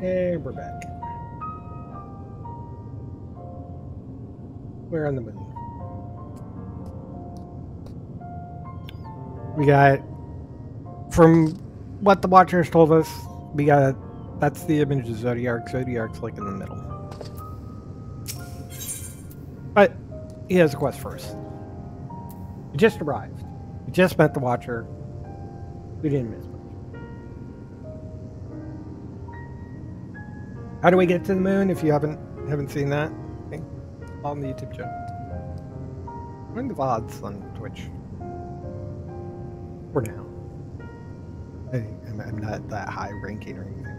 And we're back. We're on the moon. We got, from what the Watchers told us, we got, that's the image of Zodiark. Zodiark's like in the middle. But he has a quest first. He just arrived. We just met the Watcher. We didn't miss How do we get to the moon? If you haven't haven't seen that, okay. on the YouTube channel. We're in the VODs on Twitch. For now. Hey, I'm, I'm not that high ranking or anything.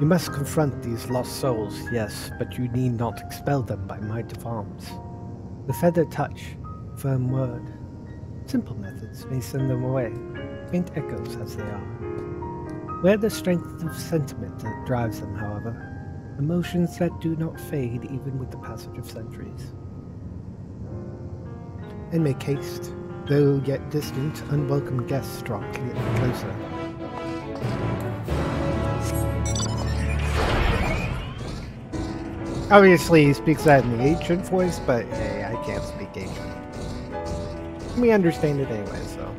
You must confront these lost souls, yes, but you need not expel them by might of arms. The feather touch, firm word. Simple methods may send them away, faint echoes as they are. Where the strength of sentiment that drives them, however, emotions that do not fade even with the passage of centuries. And make haste, though yet distant, unwelcome guests draw closer. Obviously, he speaks that in the ancient voice, but hey, I can't speak ancient. We understand it anyway, so.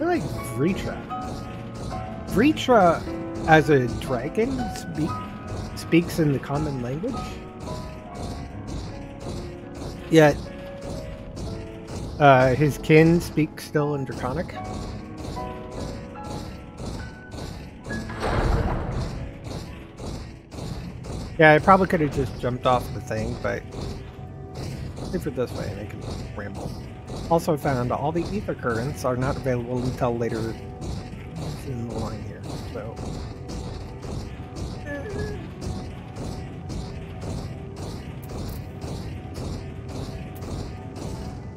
I like Vritra. Vritra, as a dragon, speak, speaks in the common language. Yet, uh, his kin speaks still in Draconic. Yeah, I probably could have just jumped off the thing, but leave it this way and I can ramble. Also found all the ether currents are not available until later in the line here, so.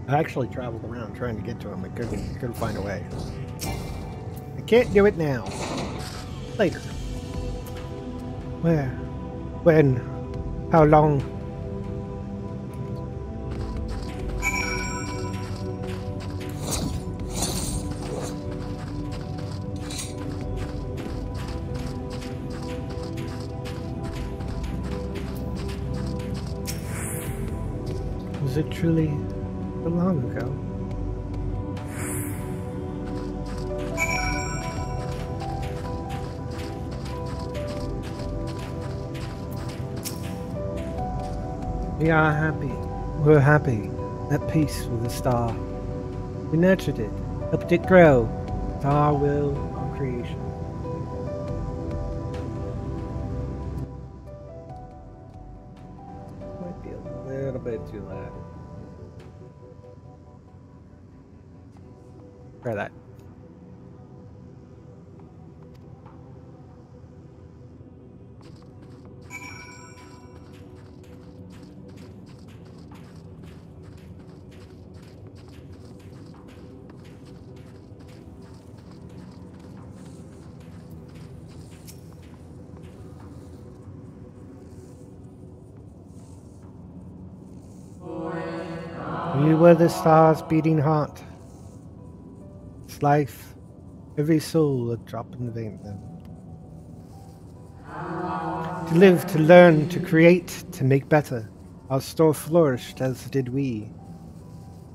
I actually traveled around trying to get to him. I couldn't, couldn't find a way. I can't do it now. Later. Where? When? How long? Truly so long ago? We are happy. We're happy. At peace with the star. We nurtured it, helped it grow. It's our will of creation. The stars beating heart. It's life, every soul a drop in the vein then. To live, to learn, to create, to make better. Our store flourished as did we.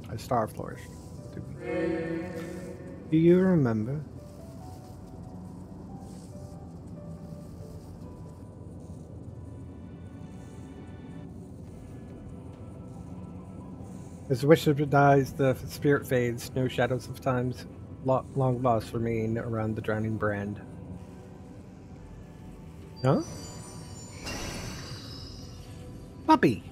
Our star flourished. Do you remember? As the wishes dies, the spirit fades. No shadows of times lo long lost remain around the drowning brand. Huh? Puppy!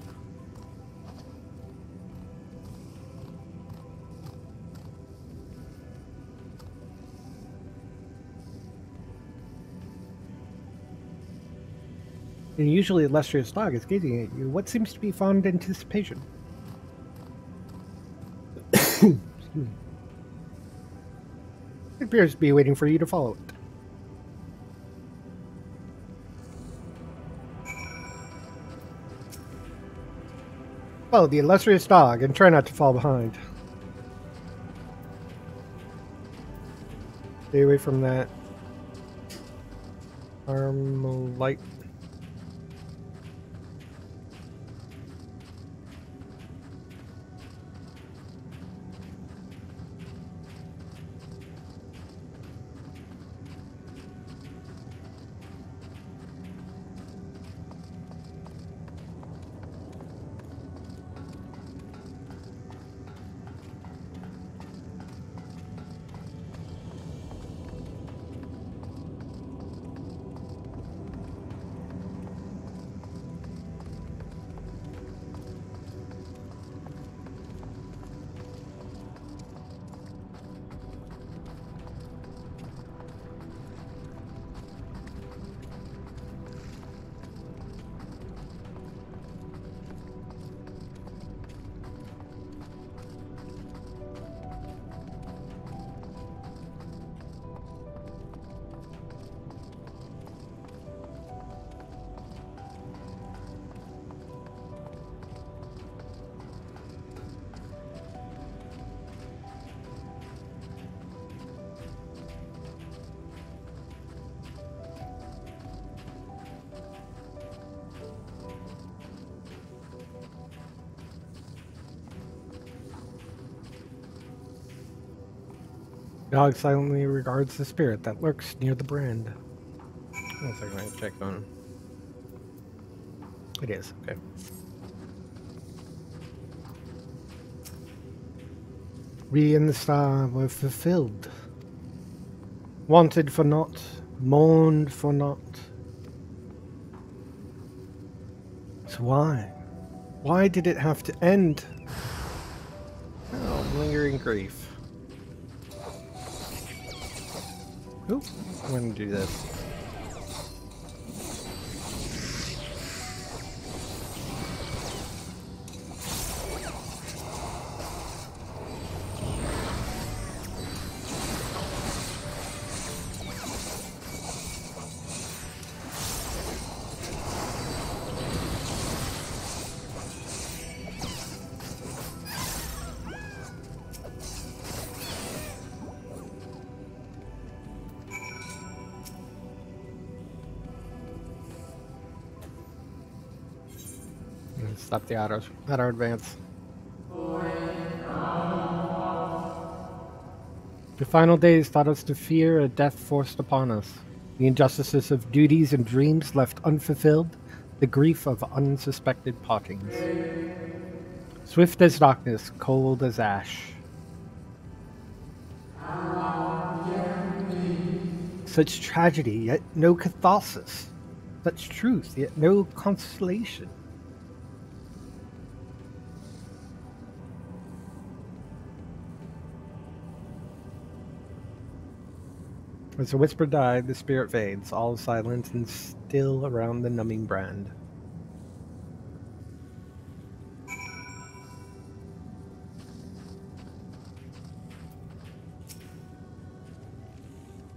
And usually illustrious dog is gazing at you. What seems to be fond anticipation? It appears to be waiting for you to follow it. Follow the illustrious dog and try not to fall behind. Stay away from that. Armalite. Dog silently regards the spirit that lurks near the brand. One second, I check on. It is, okay. We in the star were fulfilled. Wanted for naught, mourned for naught. So why? Why did it have to end? Oh, lingering grief. Oop, I'm gonna do this. The auto, auto advance. The final days taught us to fear a death forced upon us, the injustices of duties and dreams left unfulfilled, the grief of unsuspected partings. Swift as darkness, cold as ash. Such tragedy, yet no catharsis. Such truth, yet no consolation. As the whisper died, the spirit fades, all silent and still around the numbing brand.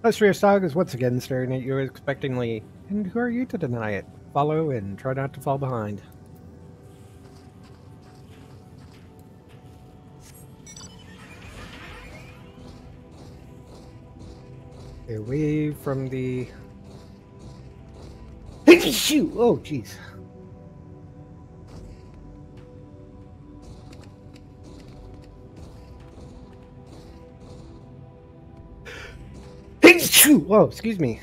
Illustrious Dog is once again staring at you expectingly. And who are you to deny it? Follow and try not to fall behind. Away from the... Shoot! Oh, jeez. Whoa, oh, excuse me.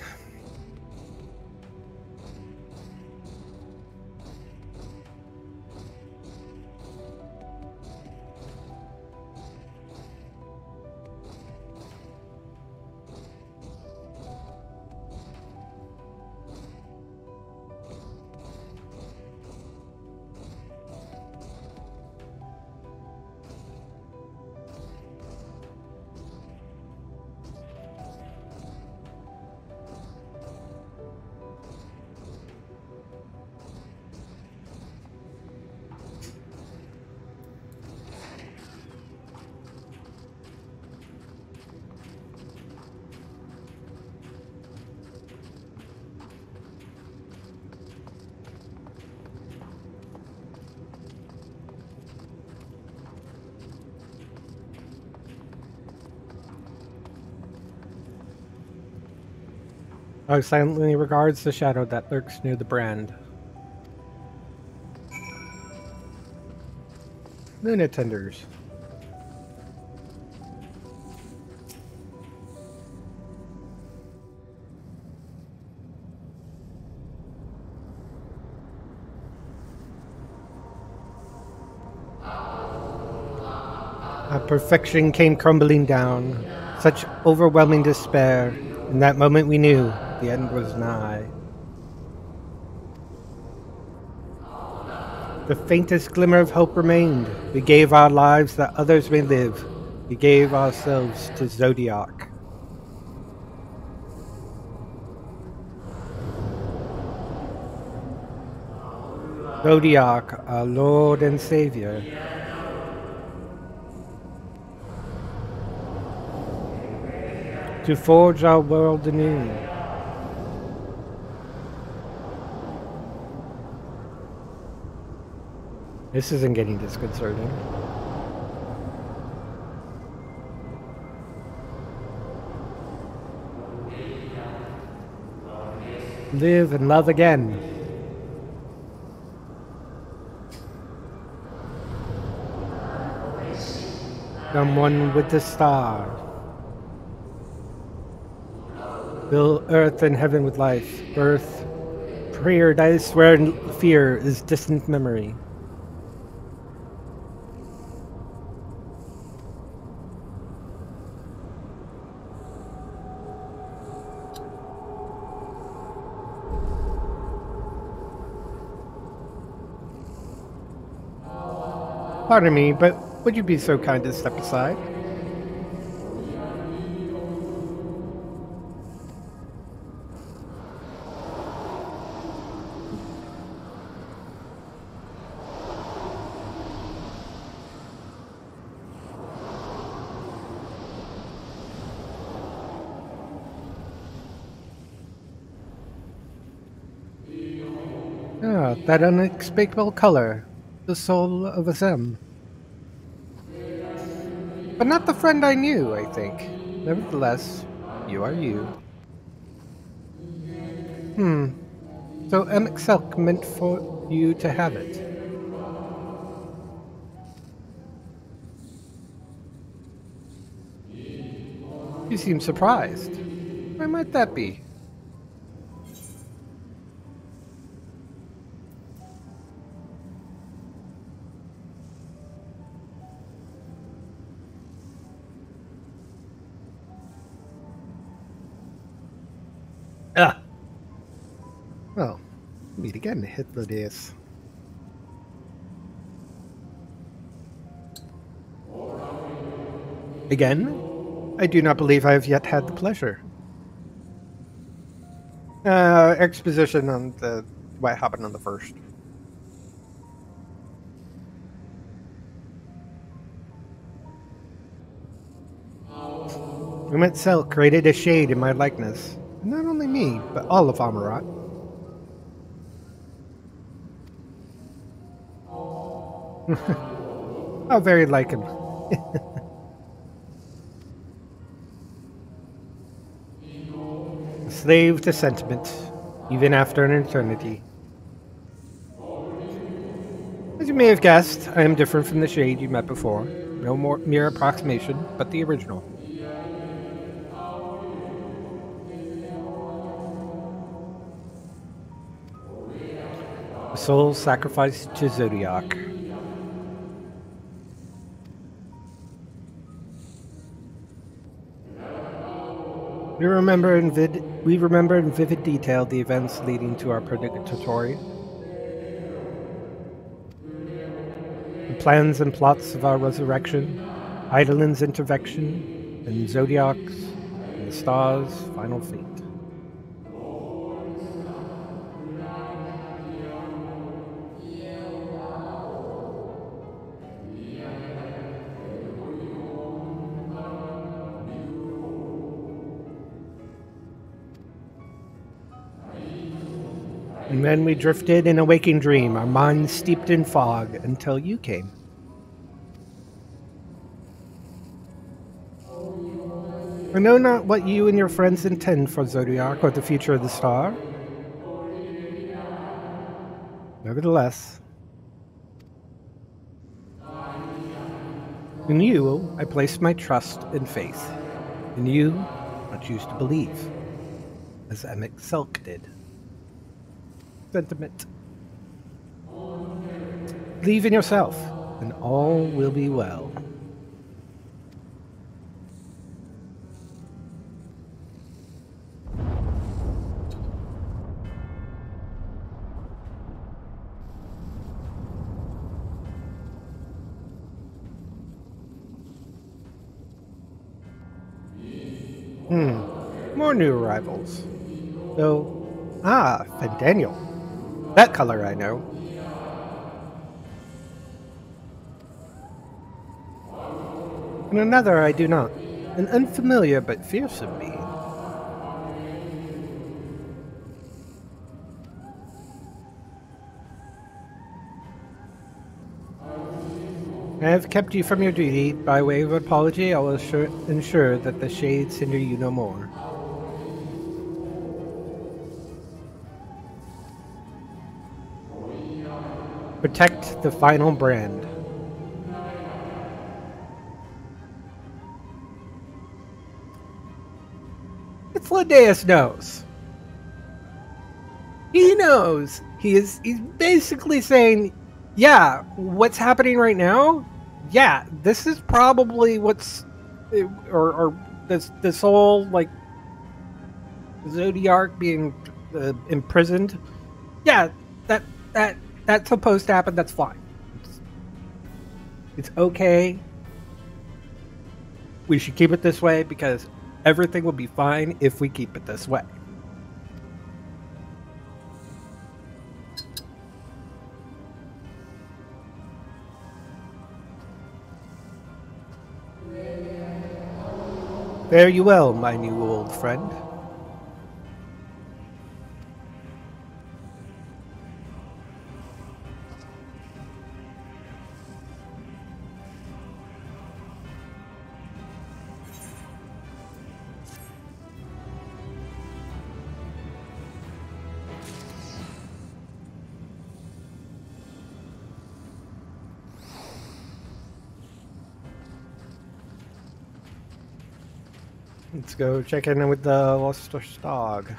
Oh, silently regards the shadow that lurks near the brand. Moon attenders. A perfection came crumbling down. Such overwhelming despair. In that moment we knew the end was nigh. The faintest glimmer of hope remained. We gave our lives that others may live. We gave ourselves to Zodiark. Zodiark, our Lord and Savior. To forge our world anew. This isn't getting disconcerting. Live and love again. Come one with the stars. Fill earth and heaven with life. Birth, paradise where fear is distant memory. Pardon me, but would you be so kind to step aside? Ah, that unexplainable color the soul of Azem. But not the friend I knew, I think. Nevertheless, you are you. Hmm. So Emet-Selch meant for you to have it. You seem surprised. Why might that be? Meet again, Hythlodaeus. Again? I do not believe I have yet had the pleasure. Uh, exposition on the what happened on the first. Emet-Selch created a shade in my likeness. Not only me, but all of Amaurot. How very like him. Slave to sentiment, even after an eternity. As you may have guessed, I am different from the shade you met before. No more mere approximation, but the original. soul sacrificed to Zodiark. Remember in vid we remember in vivid detail the events leading to our purgatory. The plans and plots of our resurrection, Hydaelyn's intervention, and Zodiark's and the stars' final fate. And then we drifted in a waking dream, our minds steeped in fog until you came. I know not what you and your friends intend for Zodiark or the future of the star. Nevertheless, in you I place my trust and faith. In you I choose to believe, as Emet-Selch did. Sentiment. Believe in yourself, and all will be well. Hmm. More new arrivals. Though, ah, Fandaniel. That color I know. And another I do not. An unfamiliar but fearsome being. I have kept you from your duty. By way of apology, I will ensure that the shades hinder you no more. Protect the final brand. It's Ladeus knows. He knows. He is he's basically saying yeah, what's happening right now? Yeah, this is probably what's, or, or this this whole like Zodiark being uh, imprisoned. Yeah, that that that's supposed to happen. That's fine. It's, it's okay. We should keep it this way because everything will be fine if we keep it this way. Fare you well, my new old friend. Let's go check in with the lustrous dog.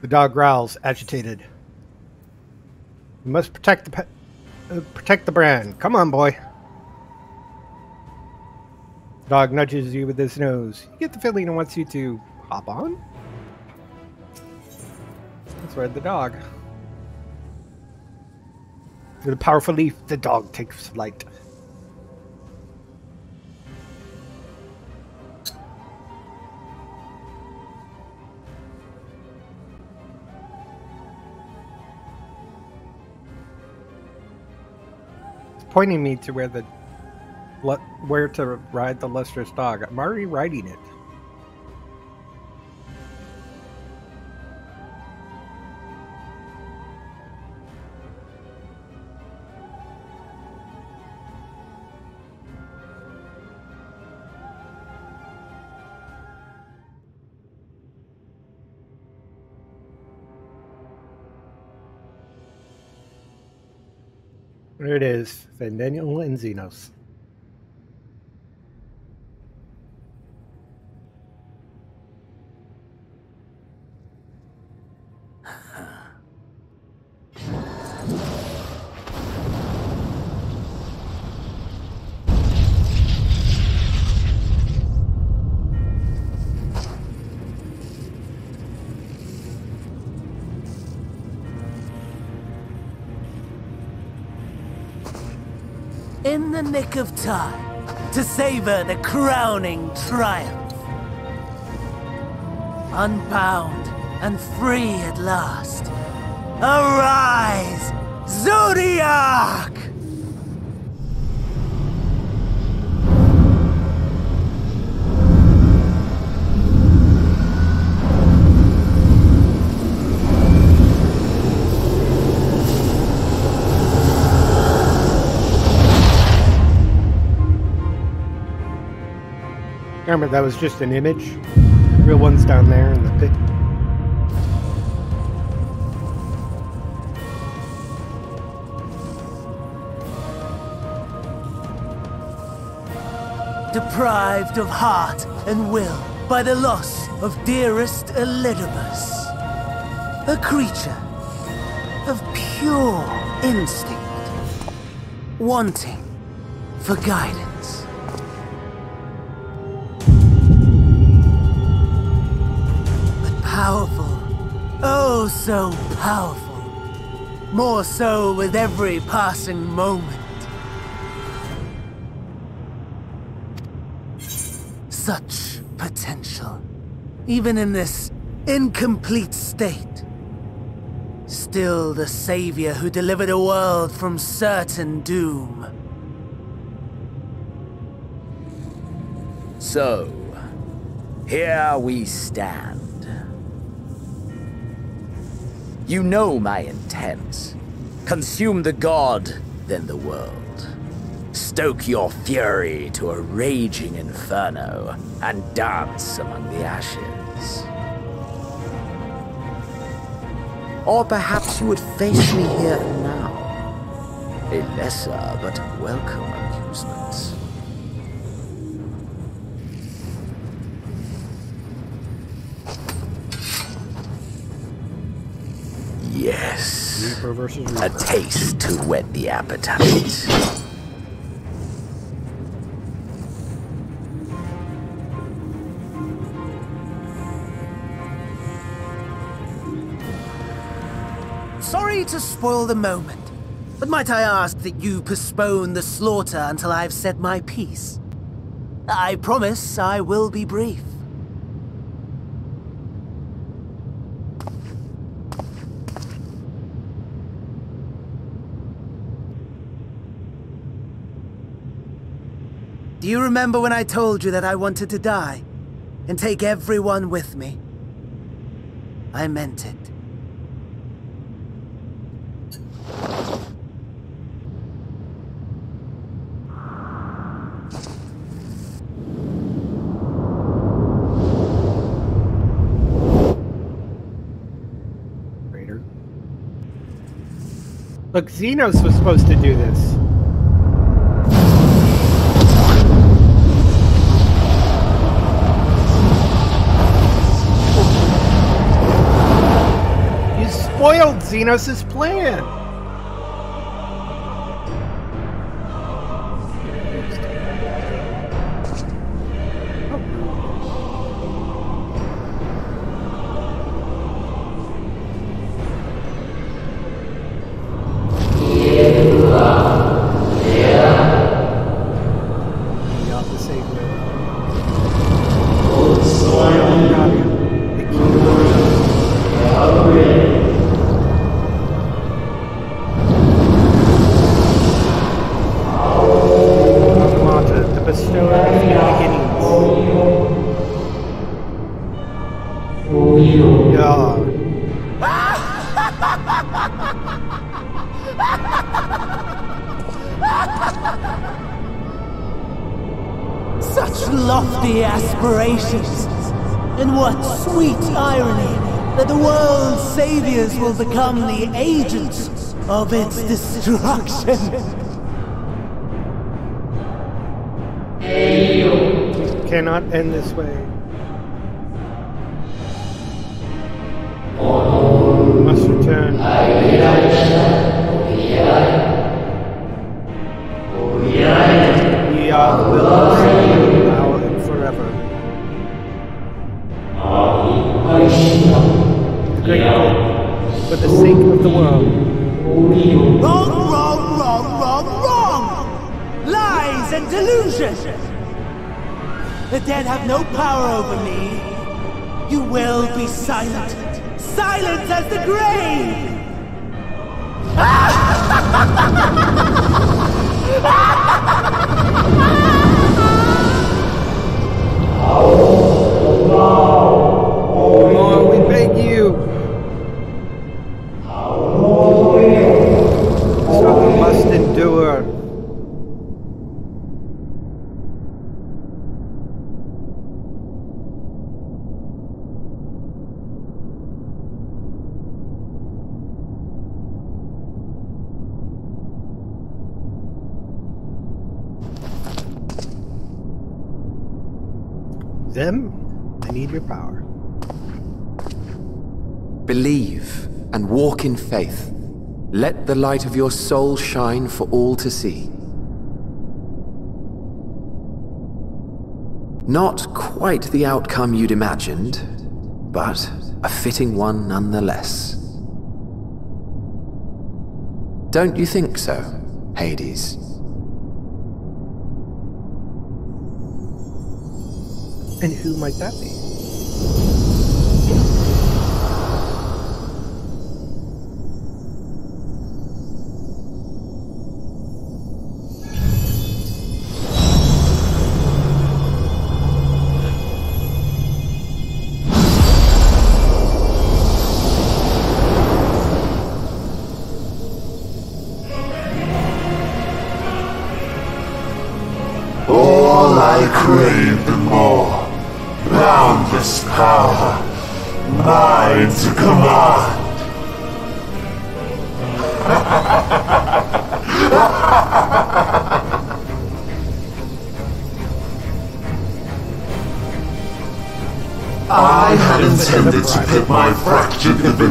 The dog growls, agitated. Must protect the uh, protect the brand. Come on, boy. Dog nudges you with his nose. You get the feeling he wants you to hop on. That's where the dog. With a powerful leaf, the dog takes flight. Pointing me to where the where to ride the lustrous dog. I'm already riding it. Is, Fandaniel and Zenos. in nick of time to savor the crowning triumph. Unbound and free at last. Arise, Zodiark! Remember, that was just an image. Real one's down there in the pit. Deprived of heart and will by the loss of dearest Elidibus. A creature of pure instinct, wanting for guidance. Powerful, oh so powerful. More so with every passing moment. Such potential, even in this incomplete state. Still the savior who delivered a world from certain doom. So, here we stand. You know my intent. Consume the god, then the world. Stoke your fury to a raging inferno, and dance among the ashes. Or perhaps you would face me here and now. A lesser but welcome amusement. A Reaper. taste to whet the appetite. Sorry to spoil the moment, but might I ask that you postpone the slaughter until I've said my piece? I promise I will be brief. Do you remember when I told you that I wanted to die and take everyone with me? I meant it. Look, Zenos was supposed to do this. Zenos' plan! Become the agents of its destruction. Cannot end this way. Will be silent. Silent as the grave! More, walk in faith. Let the light of your soul shine for all to see. Not quite the outcome you'd imagined, but a fitting one nonetheless. Don't you think so, Hades? And who might that be?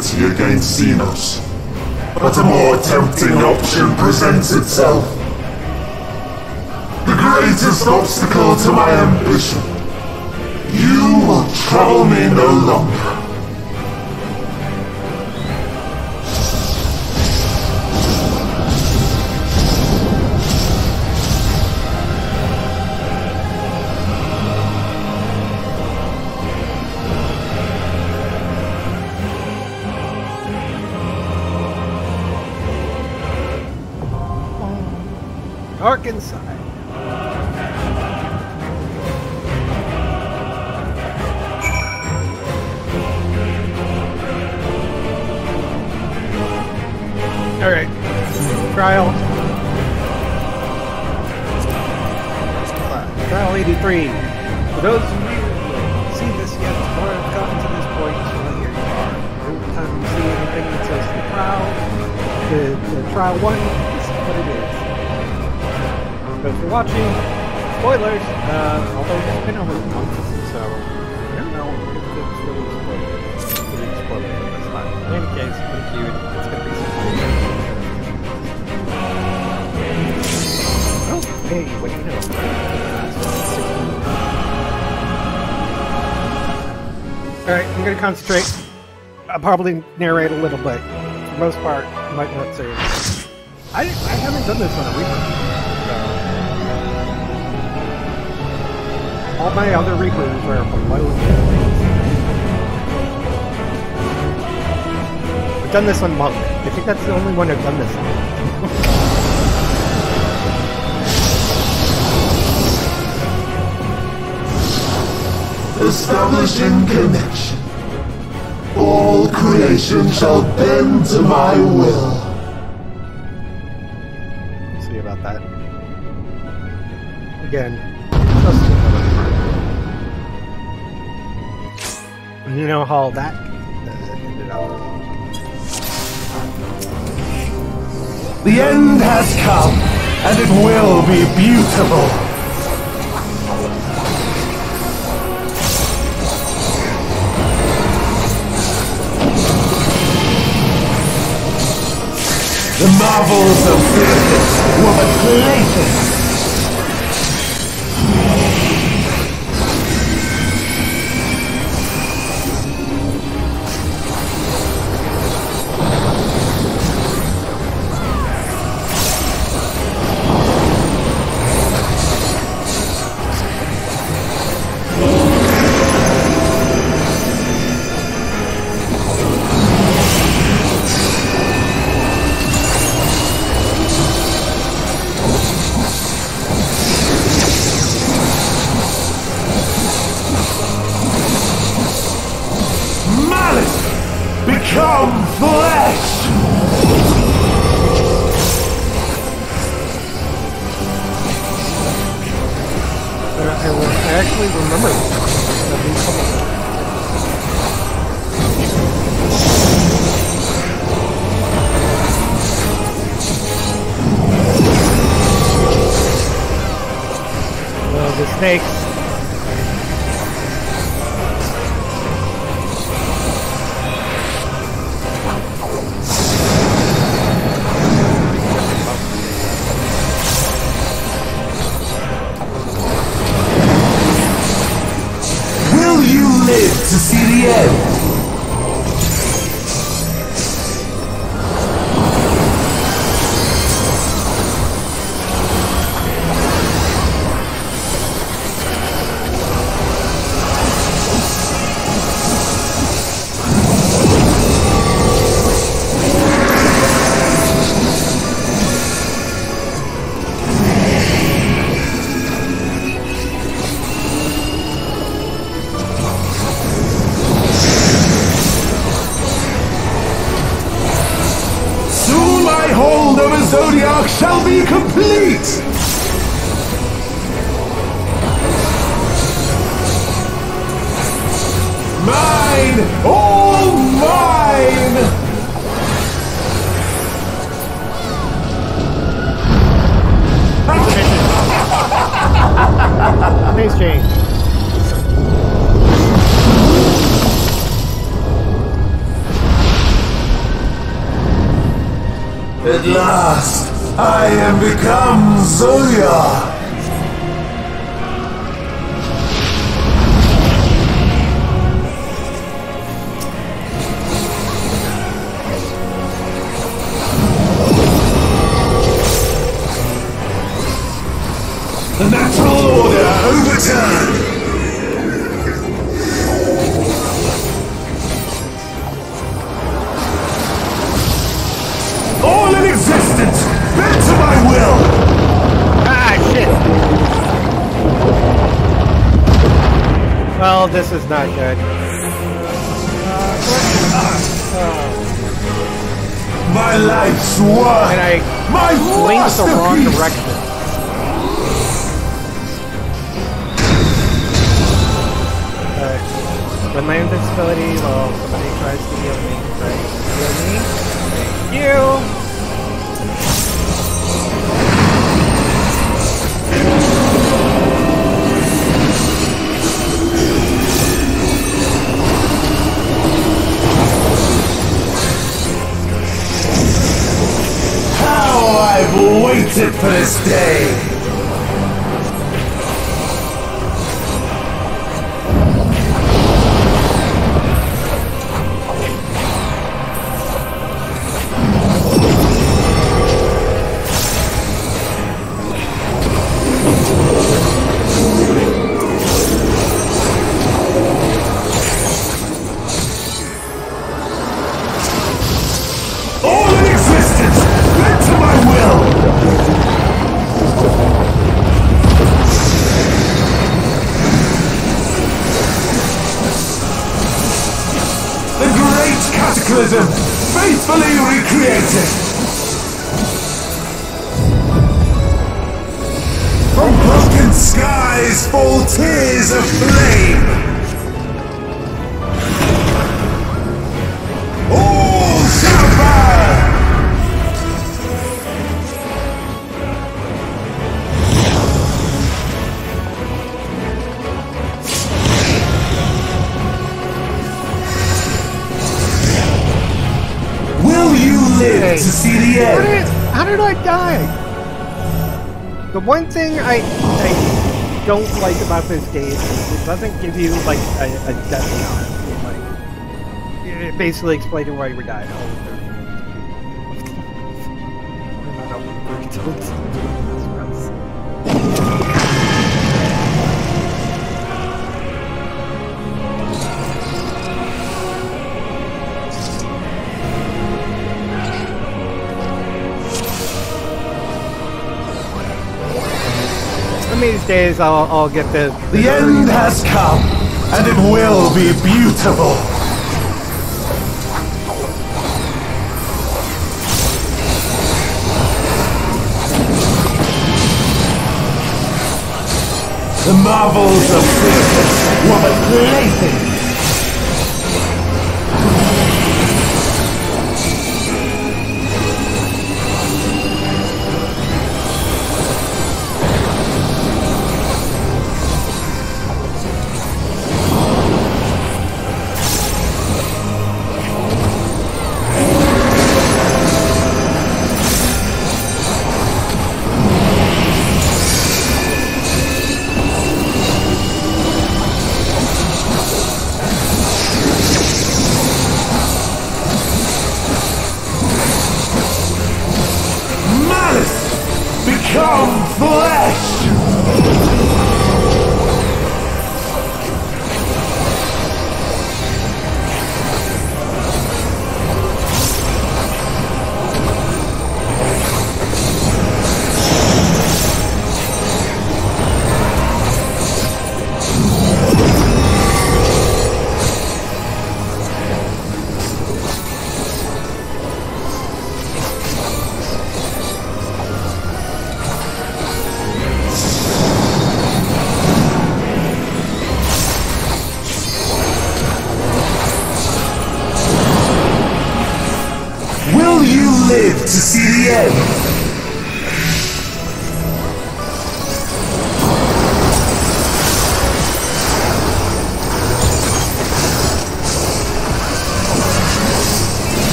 Divinity against Zenos. But a more tempting option presents itself the greatest obstacle to my ambition. You will trouble me no longer. Dark watching, spoilers, uh, although it's been over a month, so I don't know if it's really. Really. In any case, thank you. It's gonna be some Oh, hey, what do you know? Alright, I'm gonna concentrate. I'll probably narrate a little bit. For the most part, I might not say. I, I haven't done this on a Reaper. All my other Reapers are below I've done this on Monk. I think that's the only one I've done this on. Establishing connection. All creation shall bend to my will. see about that. Again, you know how that ended up. The end has come, and it will be beautiful. The marvels of physics were but playthings. Not good. Waited one thing I, I don't like about this game is it doesn't give you like a, a death count. Like, it basically explaining why you were dying. One of these days I'll, I'll get the The end has come, and it will be beautiful. The marvels of physics were but playthings.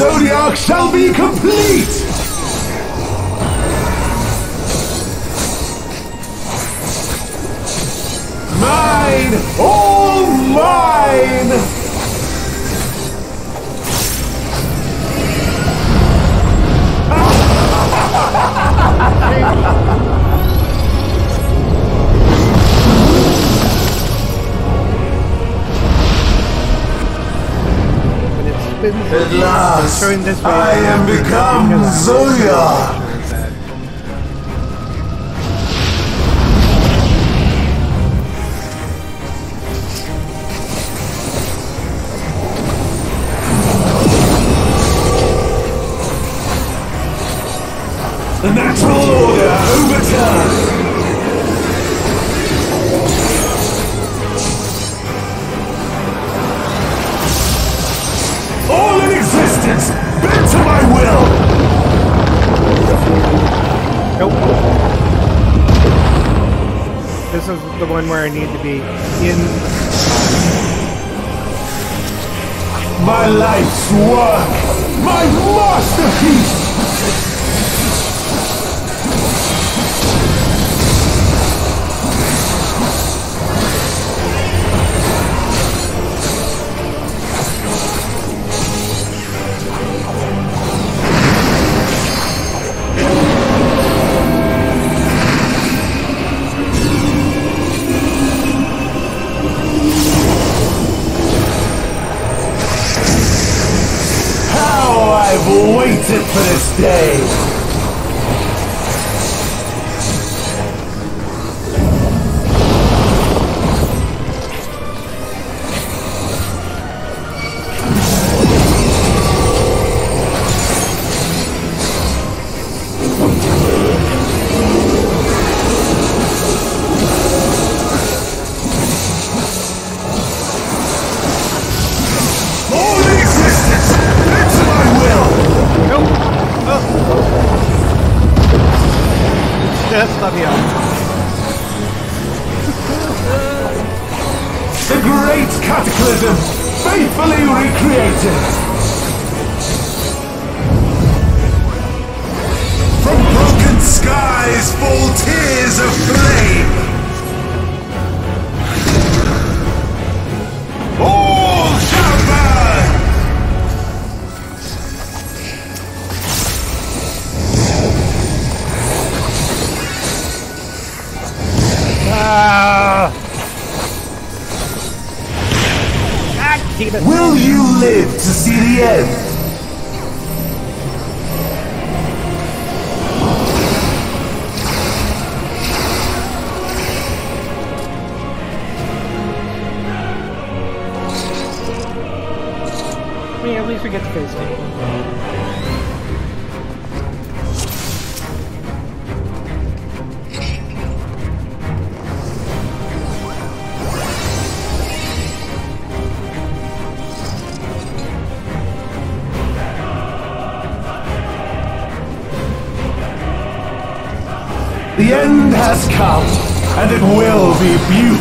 Zodiark shall be complete! Mine! All mine! Ha ha ha ha! business. At last, I am become Zoya. where I need to be in my life's work, my masterpiece.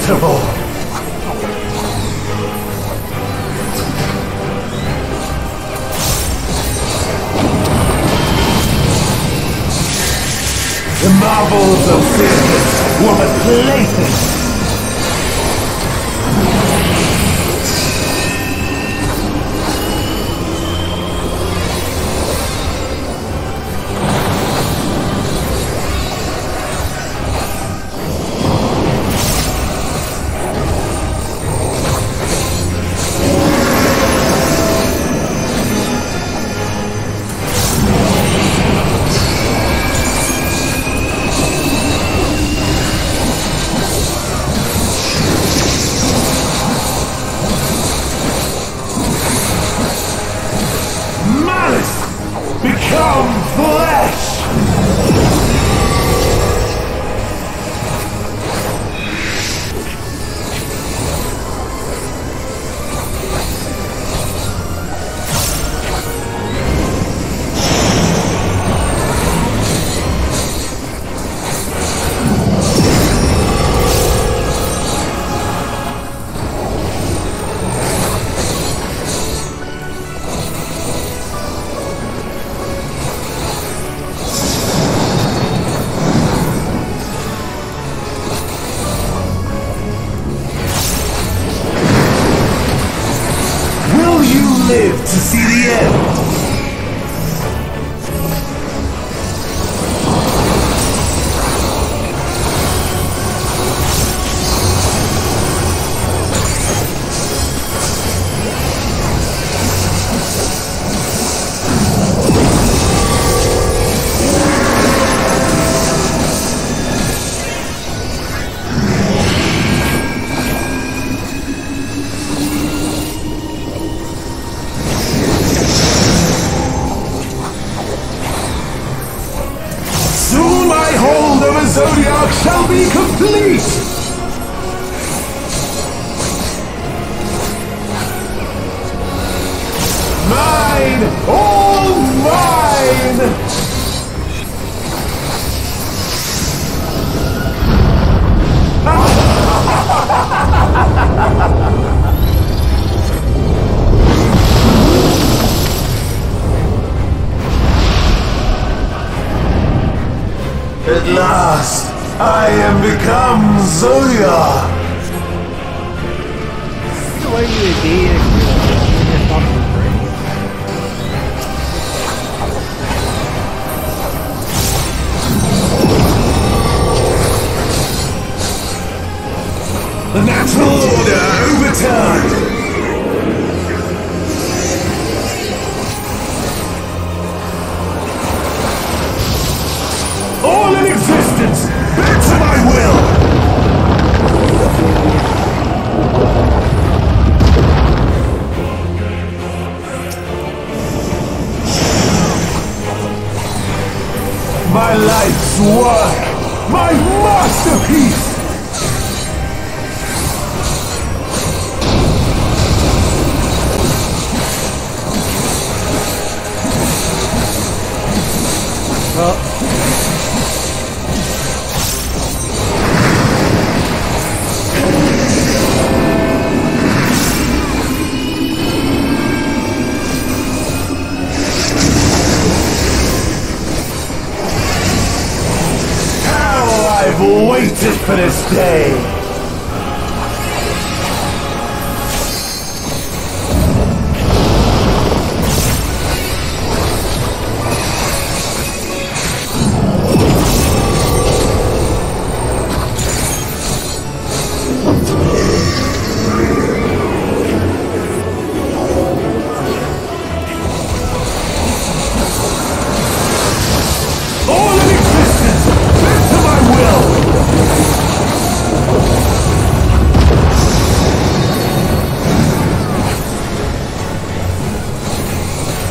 impossible!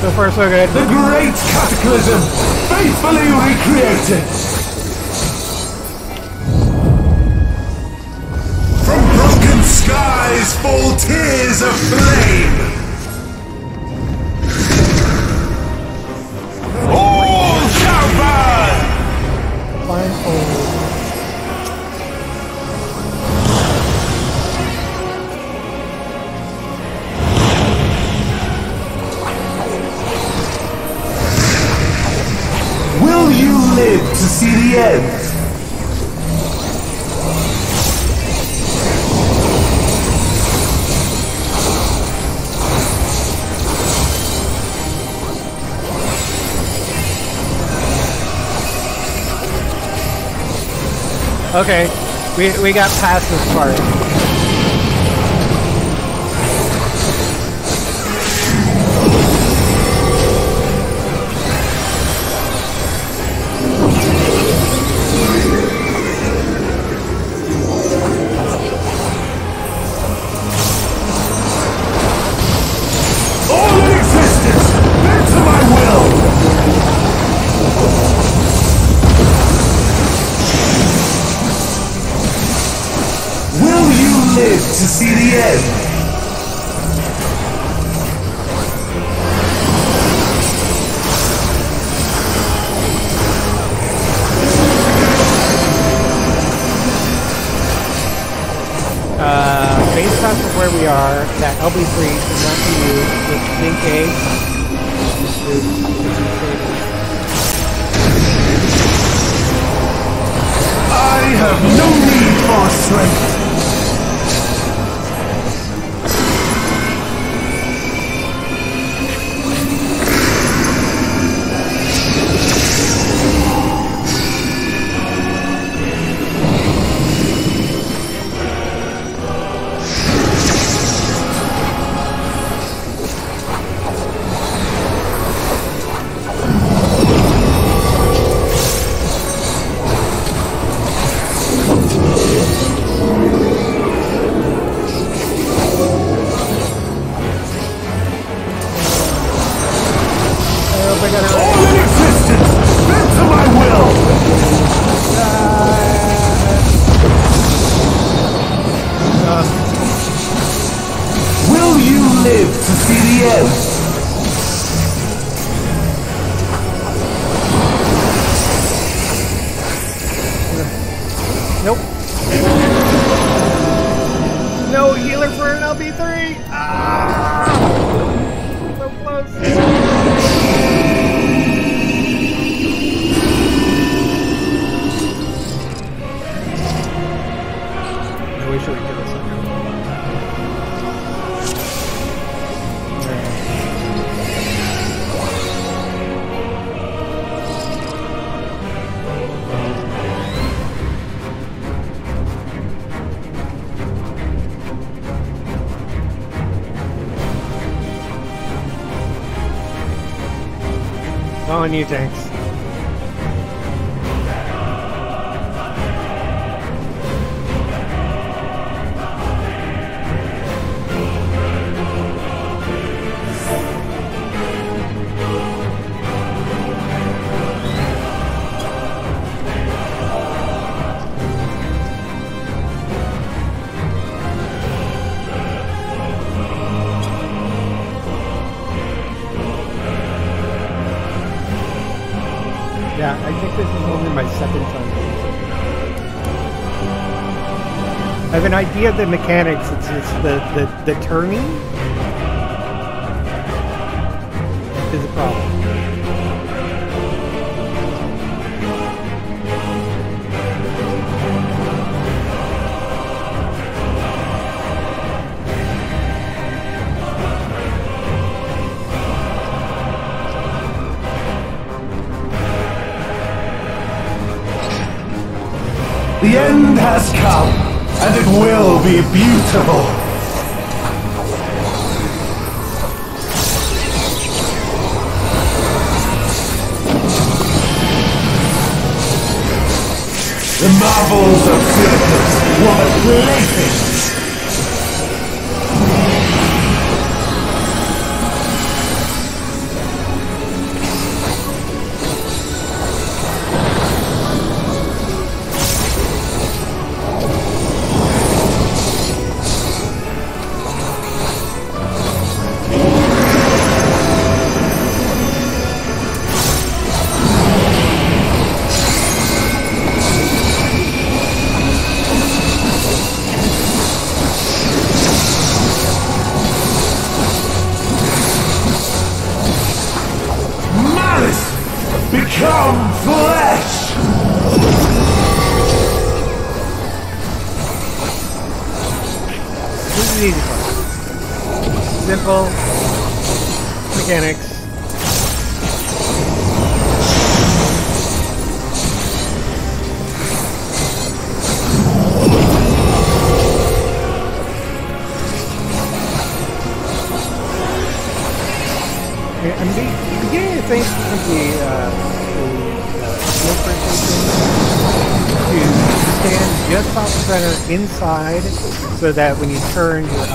So far, so good. The great cataclysm, faithfully recreated. From broken skies fall tears of flame. All shall burn. Blindfolded. live to see the end. Okay, we, we got past this part. 333. I think this is only my second time. I have an idea of the mechanics. It's just the, the, the turning is a problem. The end has come, and it will be beautiful. The marvels of Syracuse were playthings. So that when you turn, you're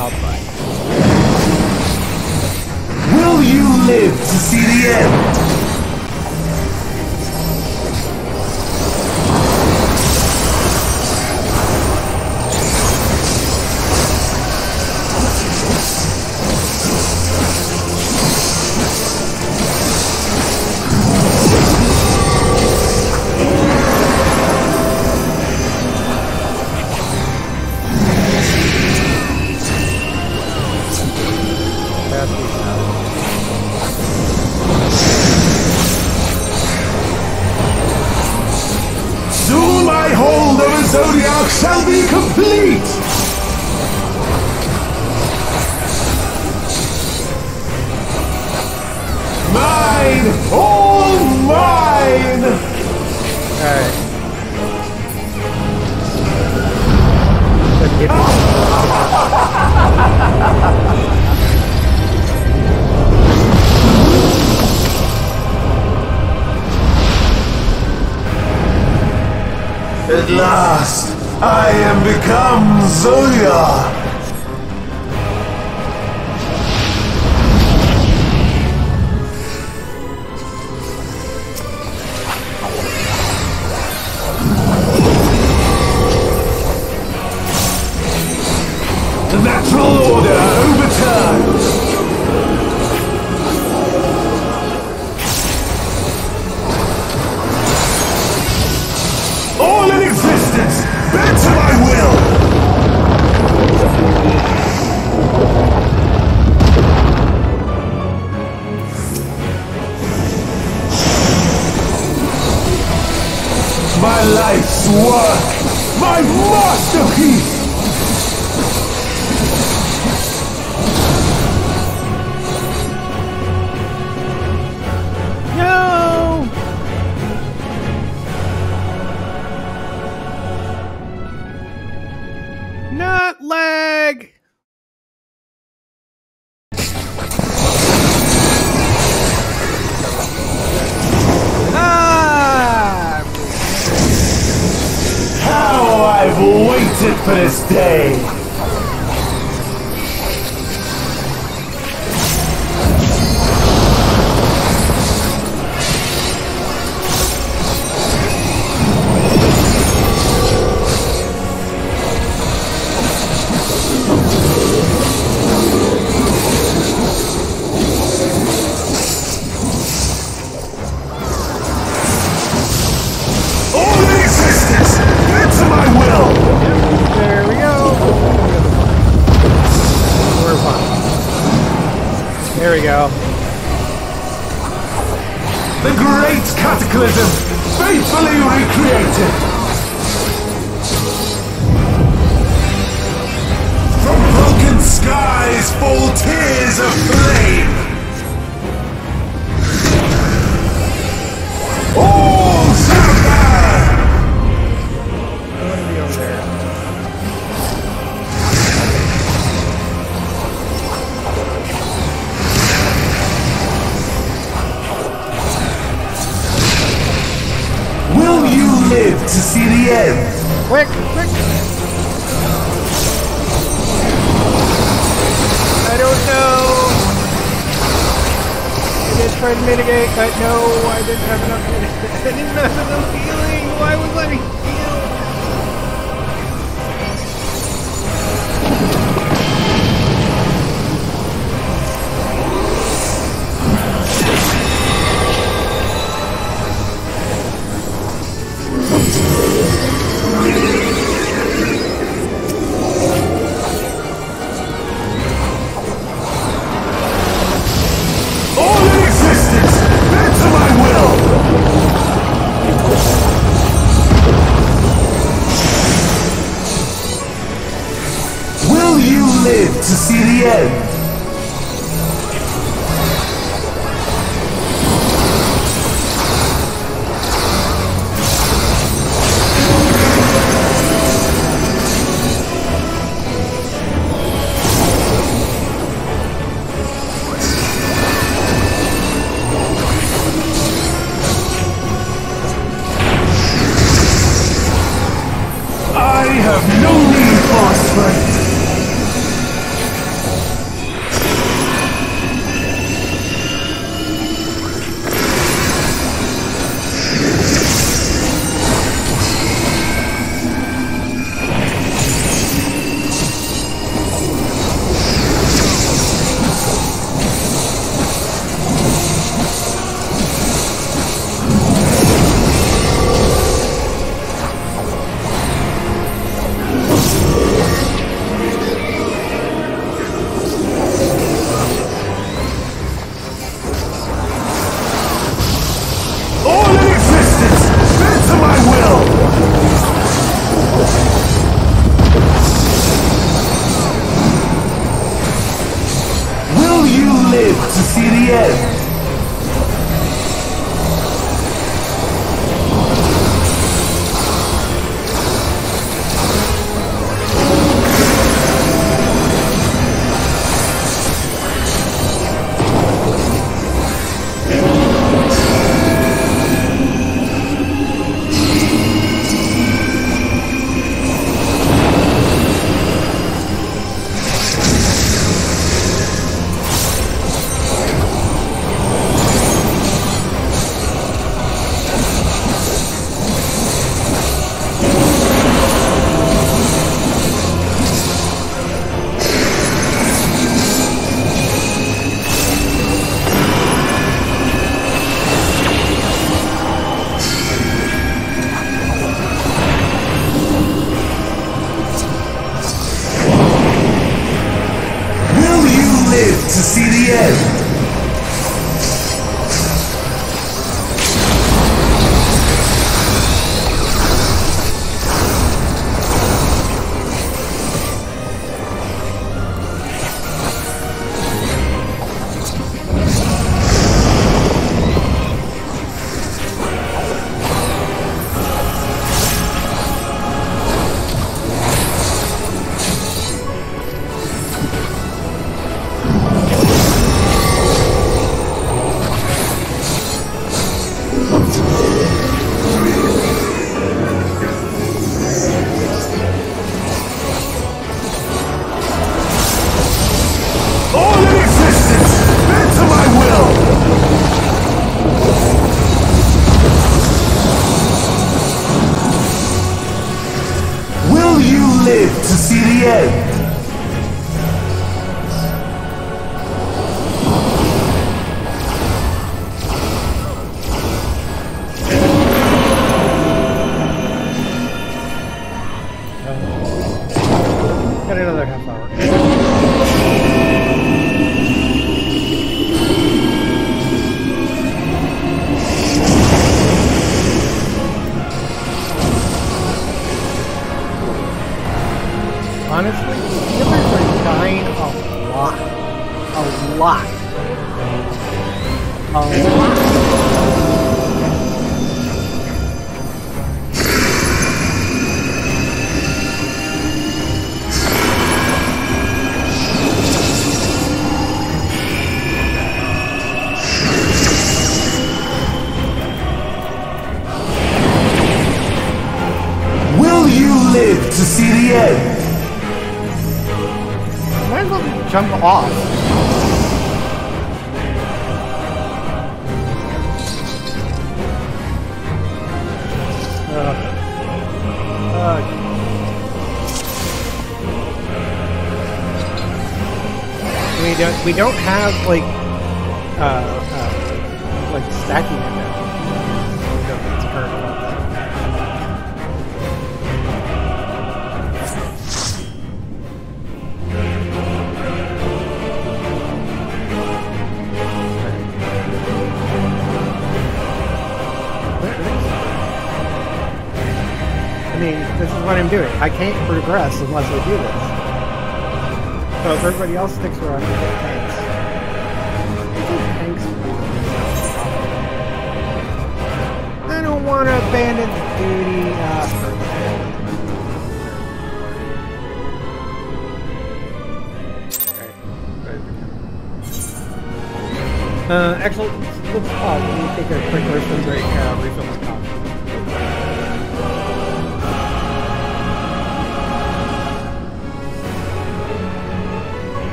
I can't progress unless I do this. So if everybody else sticks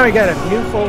Now we got a few full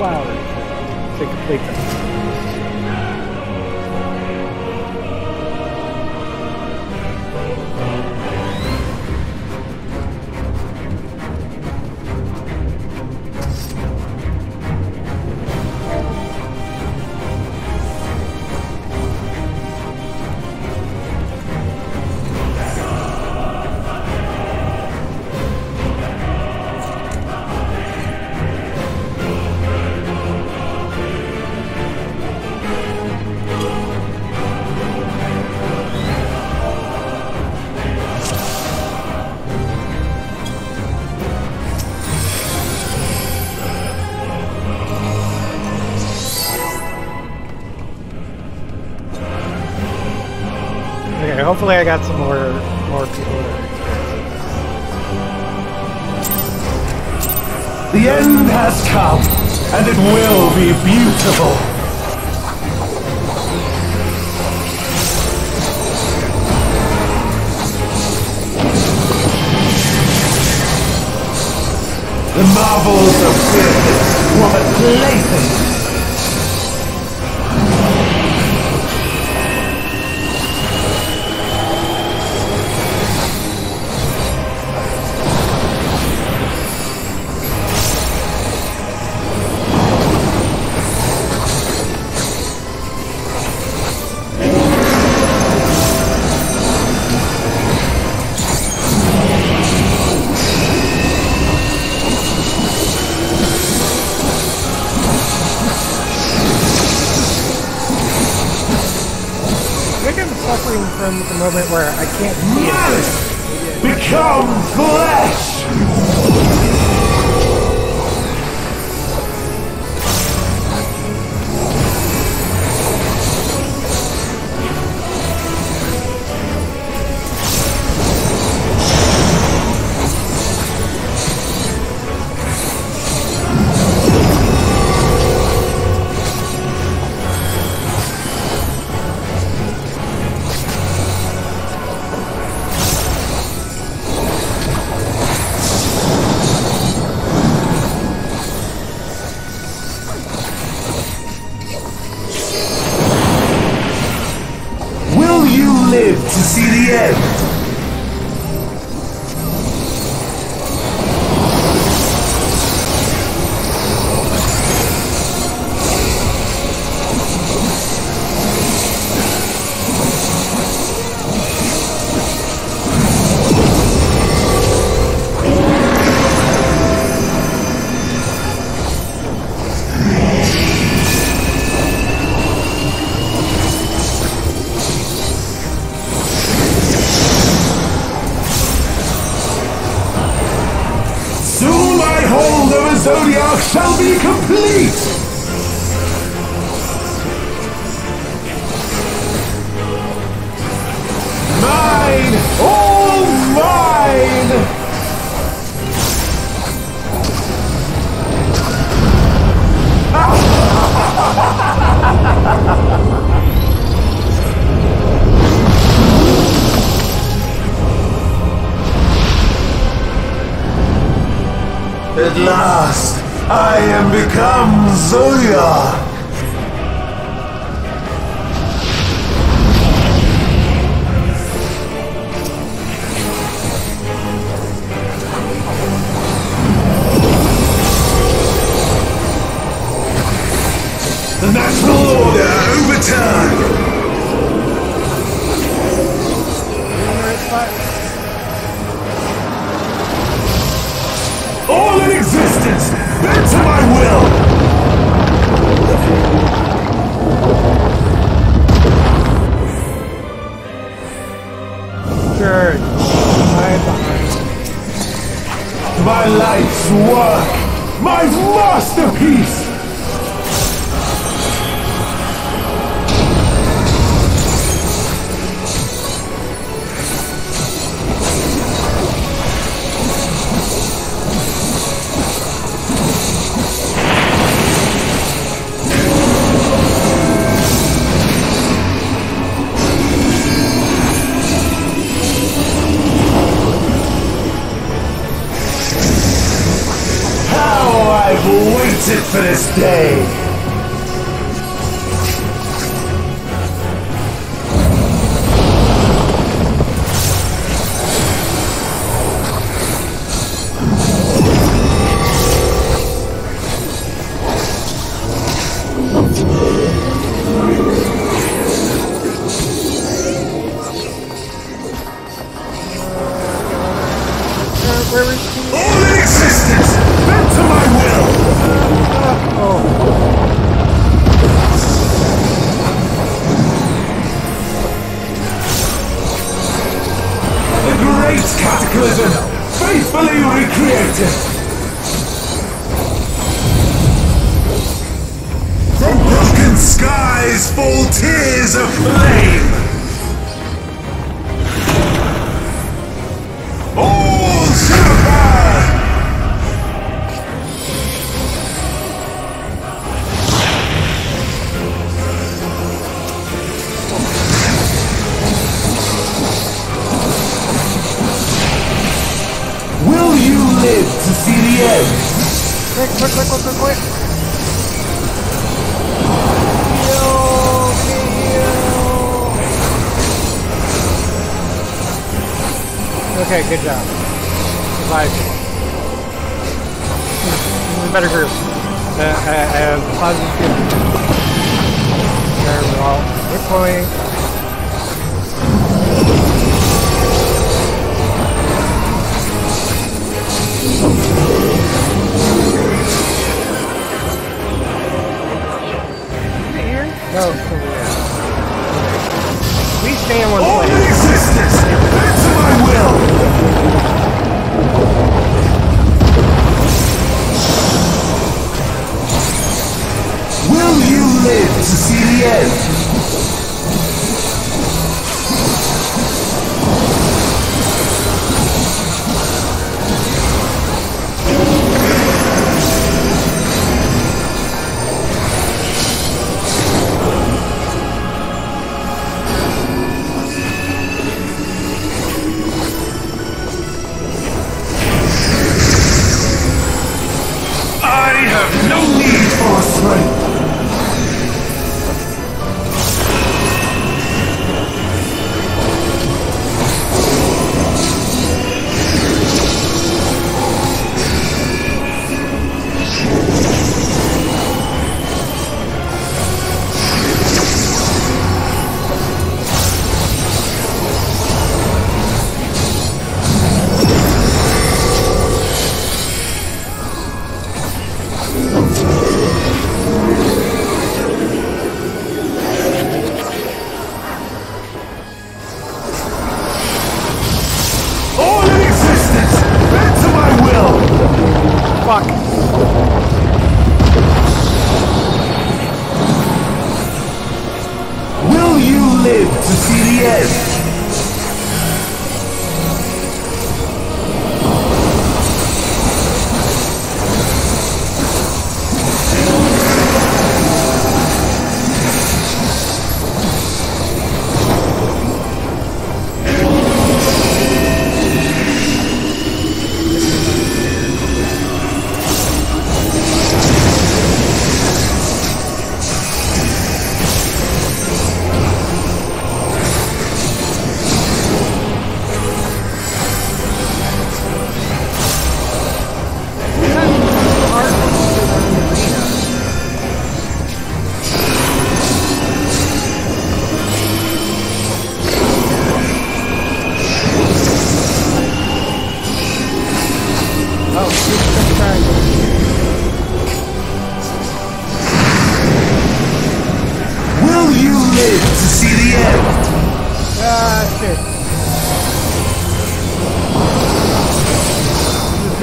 hopefully I got some more more people there. The end has come, and it will be beautiful. The marvels of Syrcus were but playthings. Moment where I can't see. Become flesh! Good to see the end?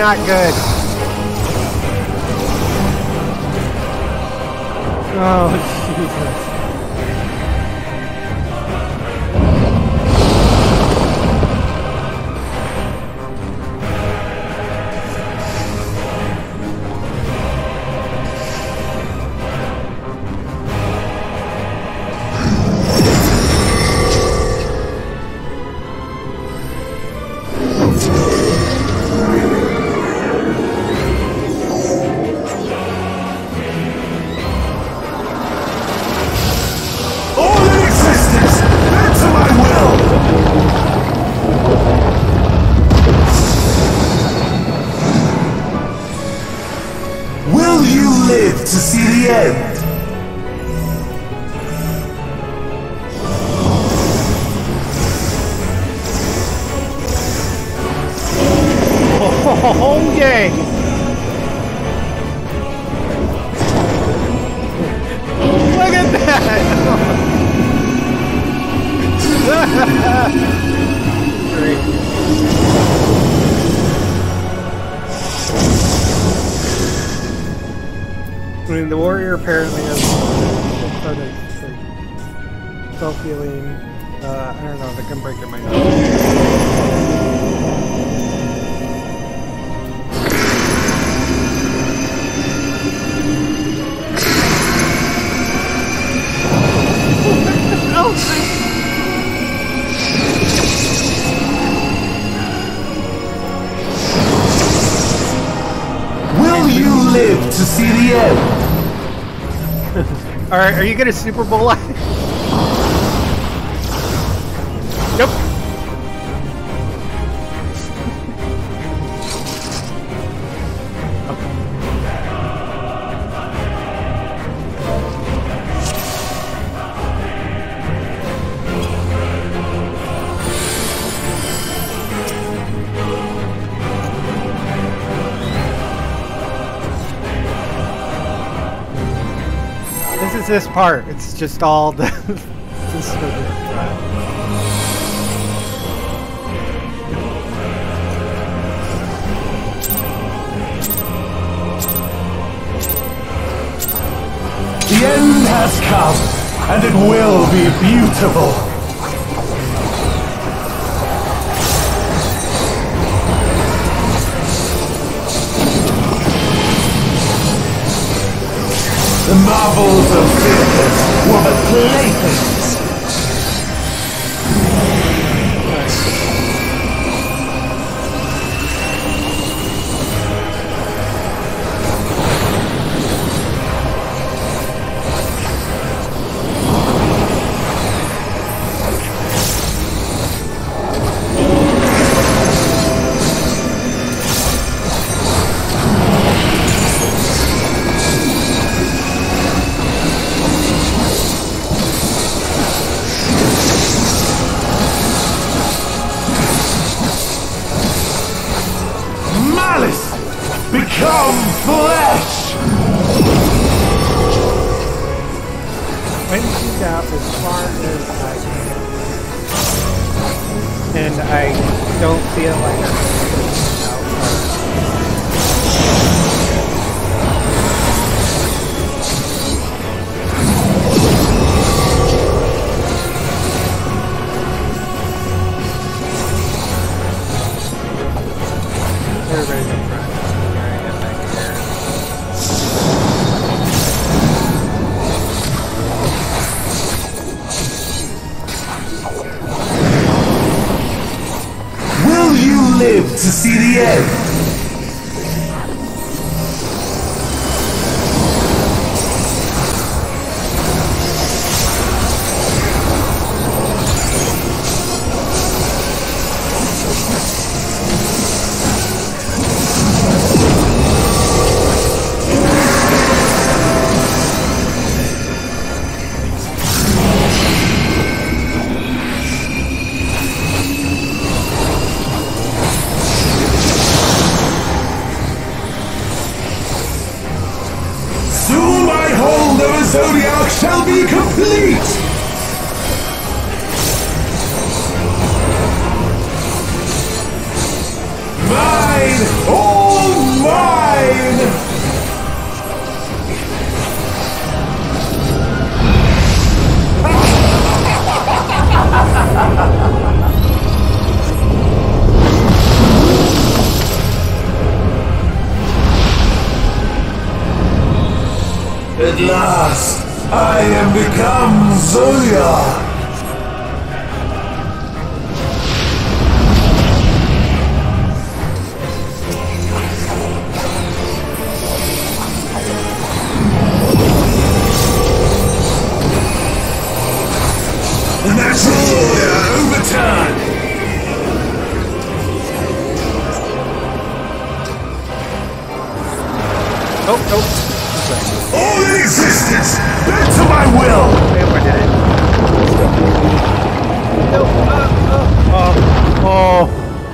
not good. to see the end. Alright, are you gonna Super Bowl this part. It's just all the. The end has come, and it will be beautiful. The marvels of fitness were but playthings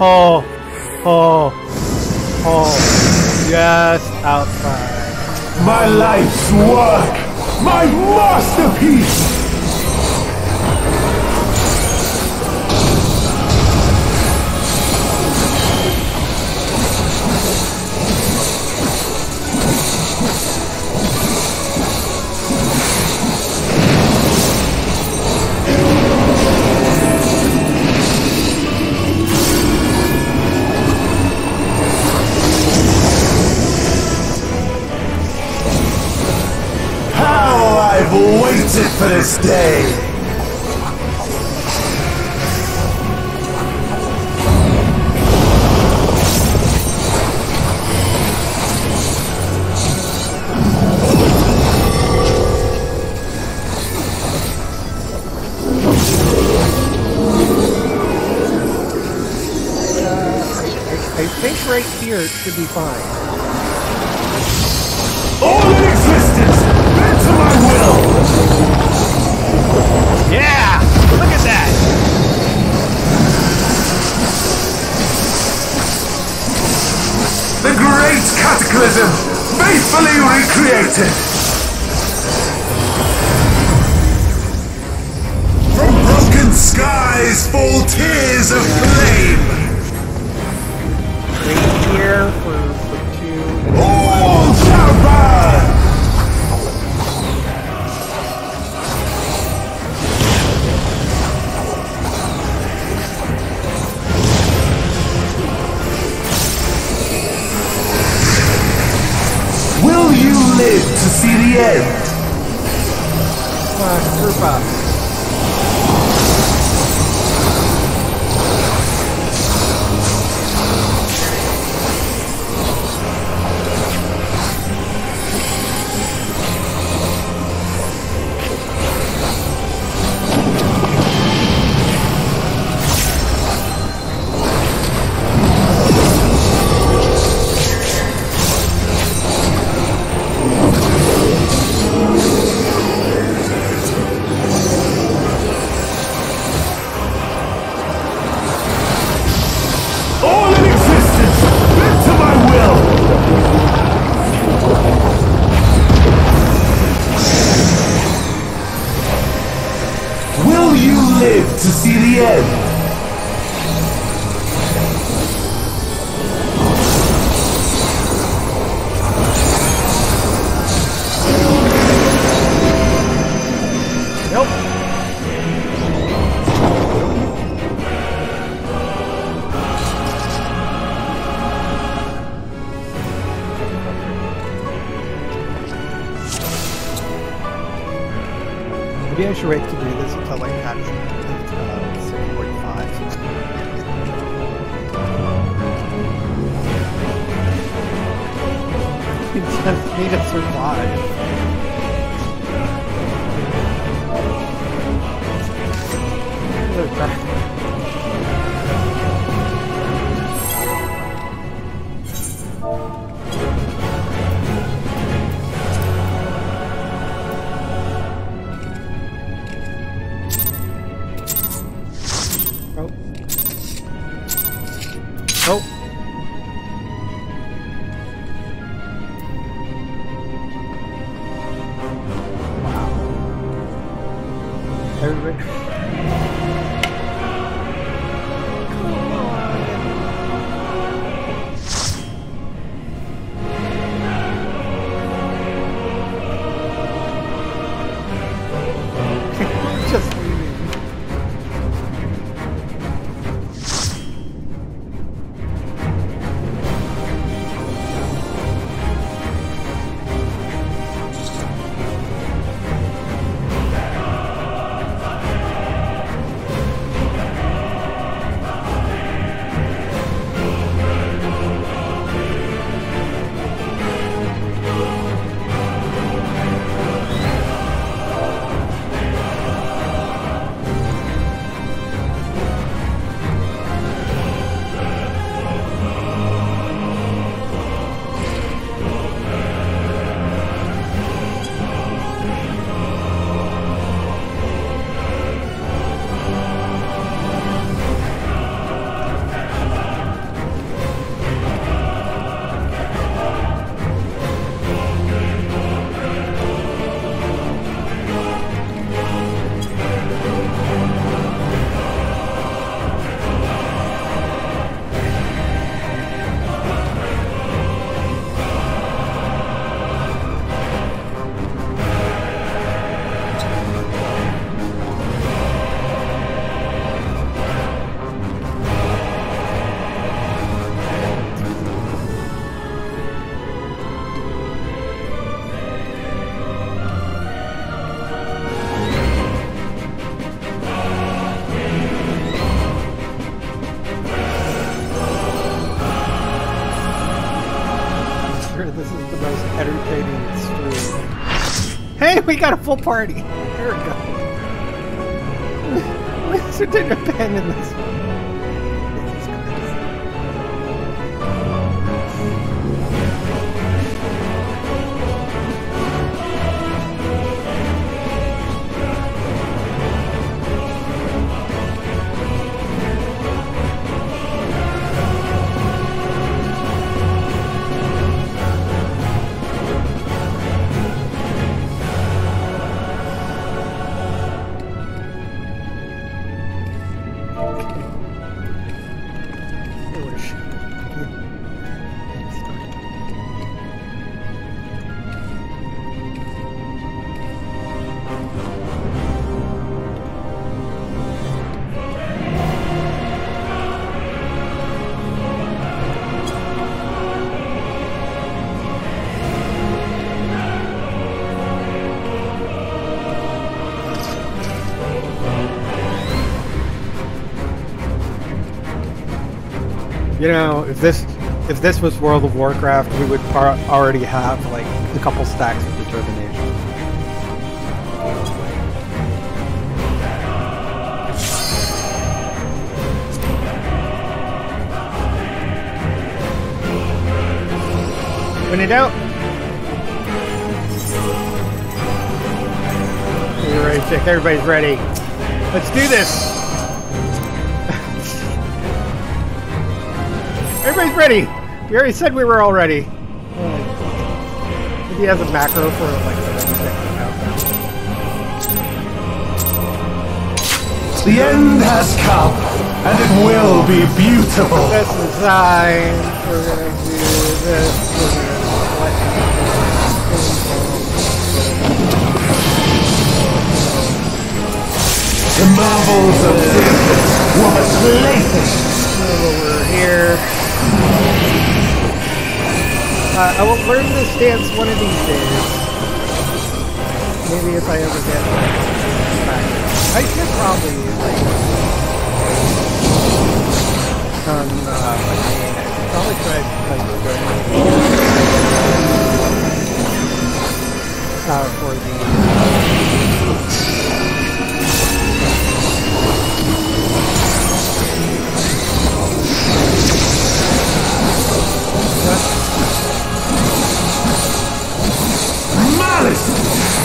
Oh, oh, oh. Yes, outside. My life's work, my masterpiece. for this day! I think right here it should be fine. mechanism faithfully recreated. From broken skies fall tears of flame. end. Come on, group up. We got a full party. There we go. Wizard didn't abandon this. This was World of Warcraft, we would already have like a couple stacks of determination. When in doubt, you're ready, Chick. Everybody's ready. Let's do this. Everybody's ready. We already said we were all ready. Maybe he has a macro for like The end has come, and it will be beautiful. this design. We're gonna do this. We're gonna The marvels of this was plaything. over here. Uh, I will learn this dance one of these days. Maybe if I ever get back. I should probably like on uh, probably try like uh, for the. Uh, Malice!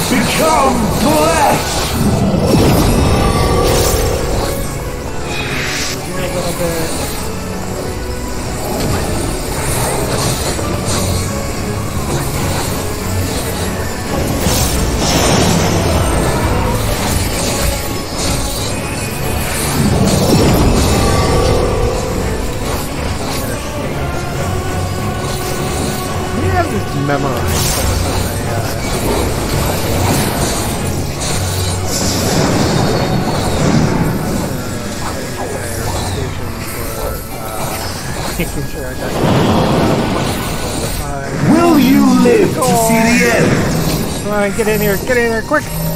Become flesh! a bit. Memorized. but it's on uh, making sure I got Will you live to see the end? Come on, get in here, get in here, quick!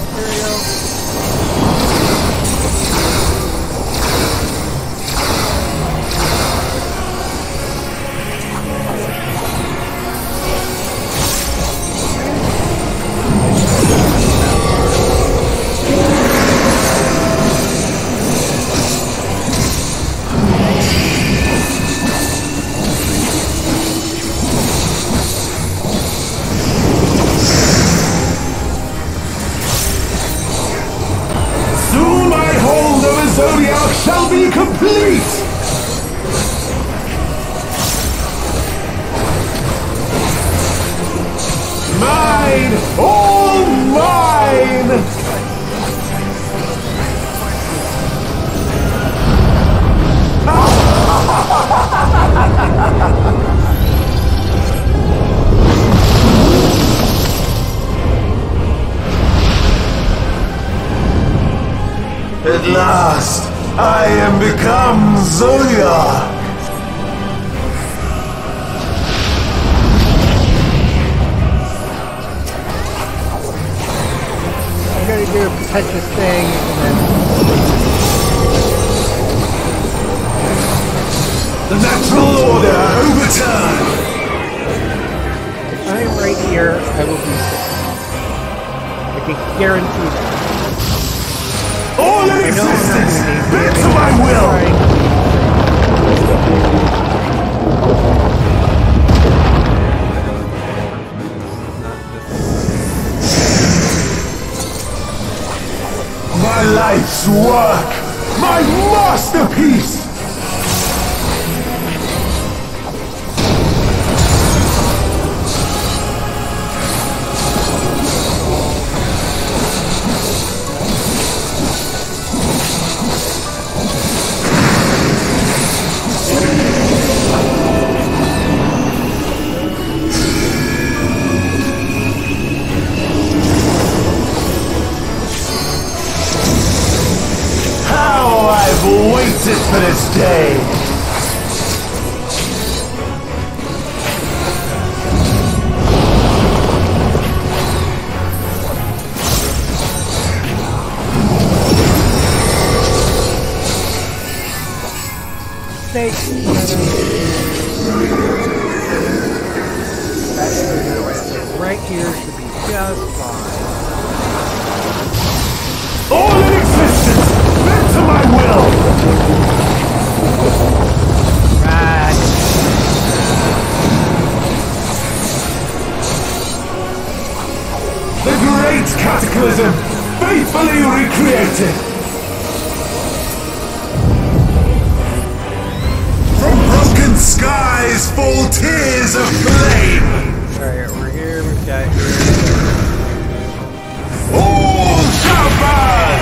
Cataclysm, faithfully recreated! From broken skies fall tears of flame! Alright, we're here, we've got here. All shall burn!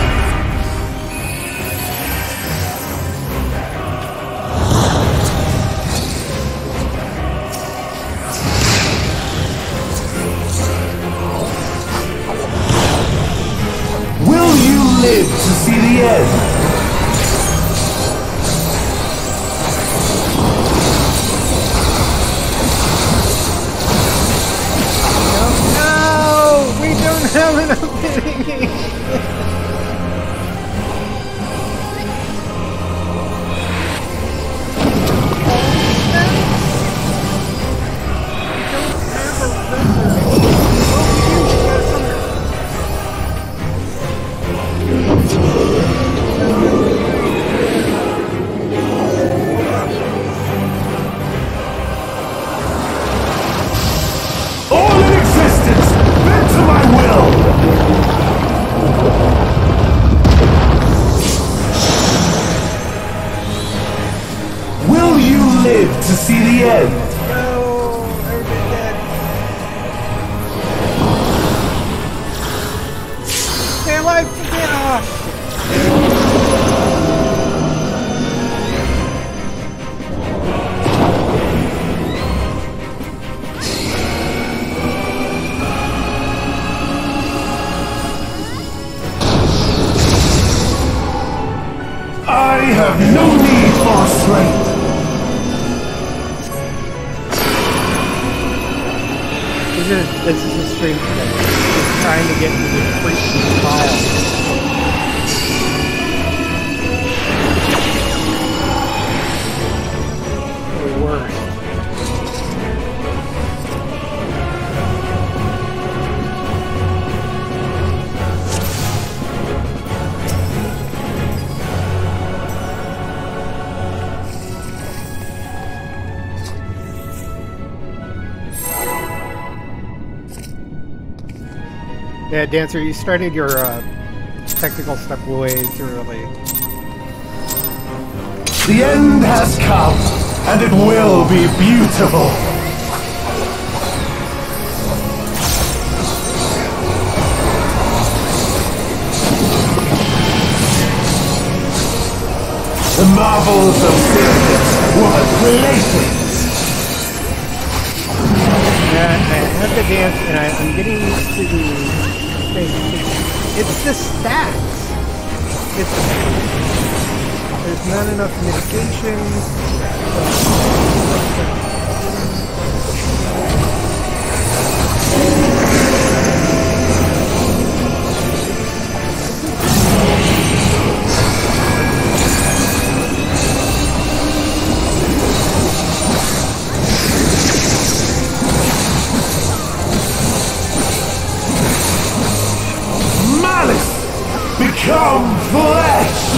see the end. No, no! We don't have enough minis! Dancer, you started your uh, technical stuff way too early. The end has come, and it will be beautiful. The marvels of physics were playthings. Yeah, I have to dance, and I, I'm getting used to the It's the stats. It's there's not enough mitigation. Become flesh.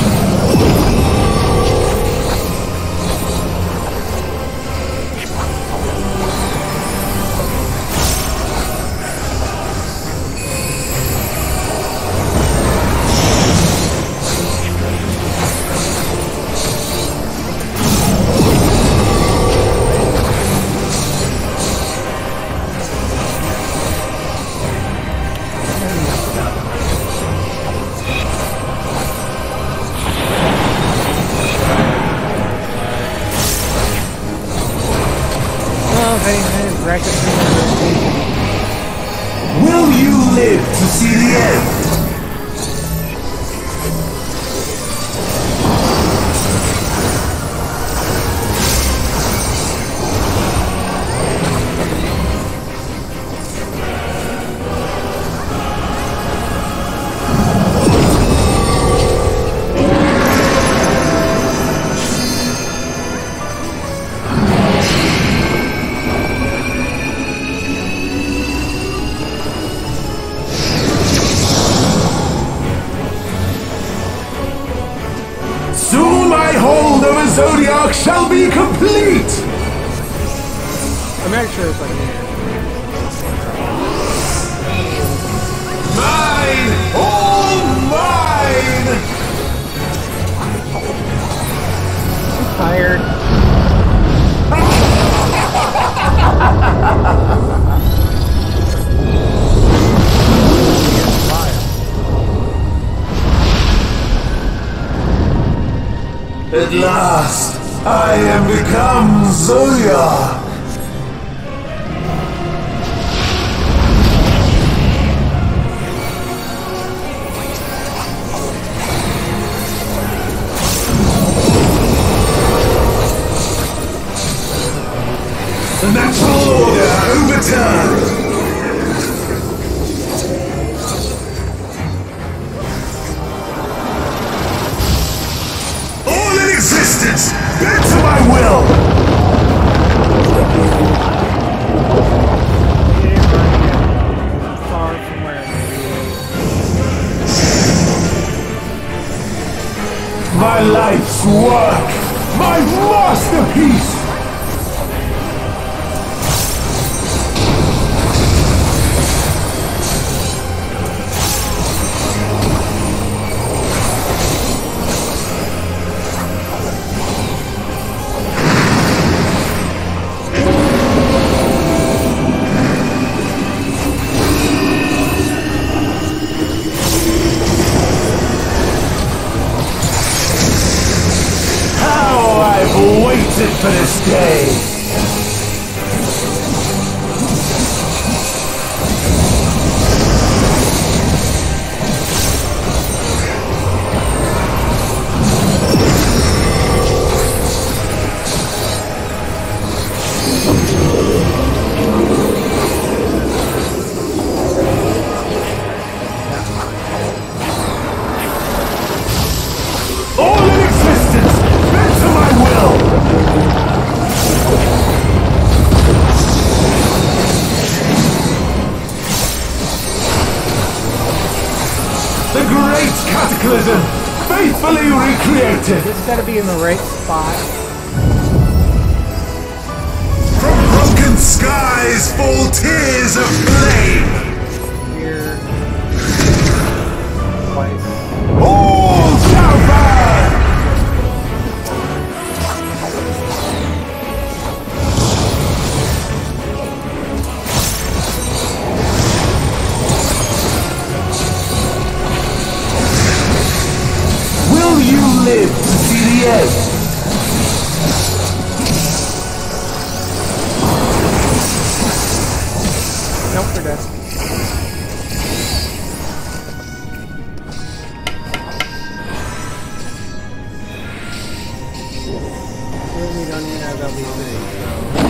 LBC.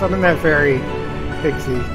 Summon that fairy pixie.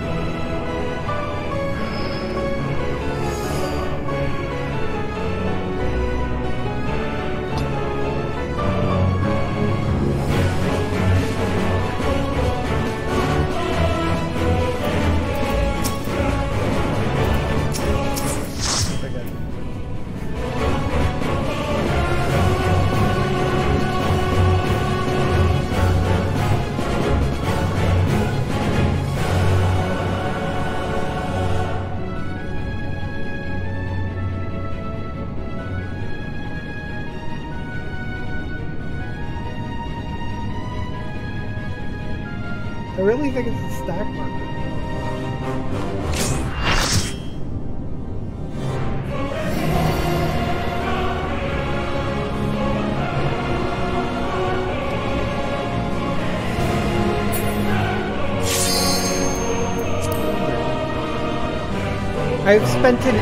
I've spent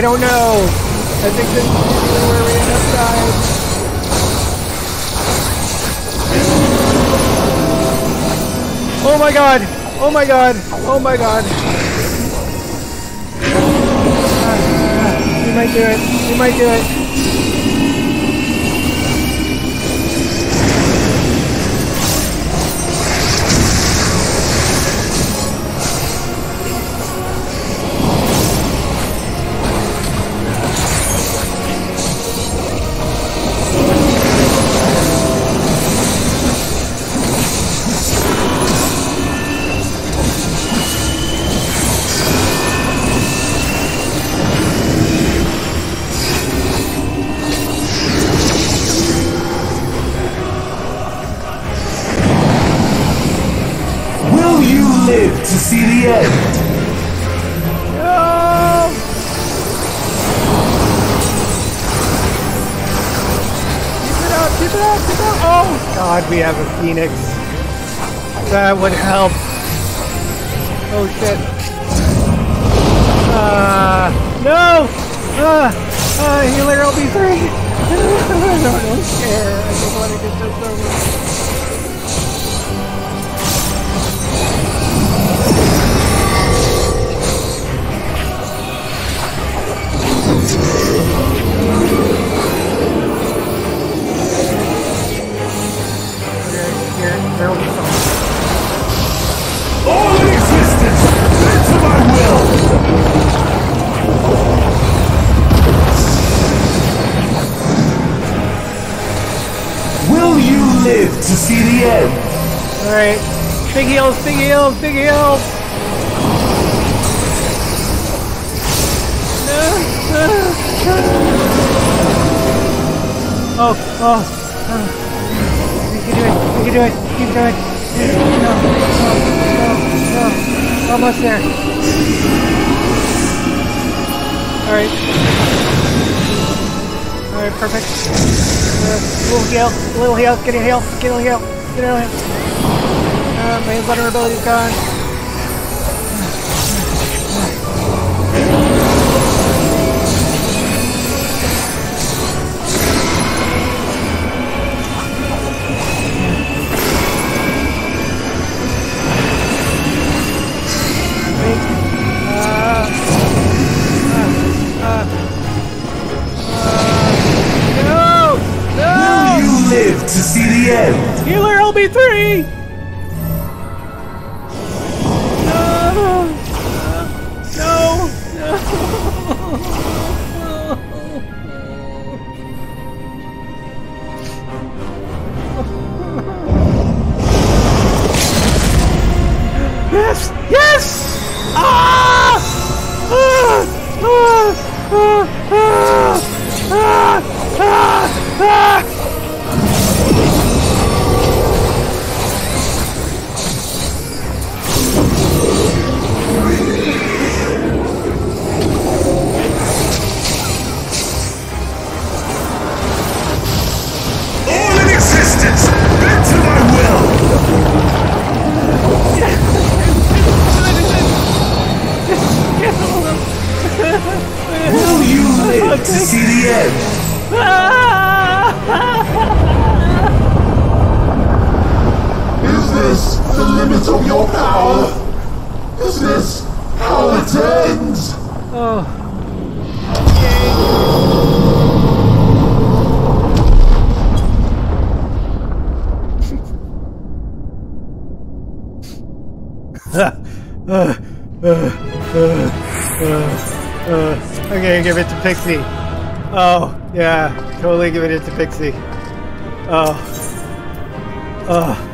I don't know. I think this is where we end up dying. Oh my god! Oh my god! Oh my god! Uh, we might do it. We might do it. We have a phoenix. That would help. Oh shit. Uh, no! Uh, uh, healer LB3! I don't, care. I just want to get this over. Okay, Big heals, big heals, big heals! Oh, oh, oh. We can do it, we can do it, do it. No, no, no, no. Almost there. Alright. Alright, perfect. Uh, little heal, little heal, get a heal, get a heal, get a heal. Alright, main vulnerability gone. to see the end. Healer LB3! Totally give it to Pixie. Oh. Oh.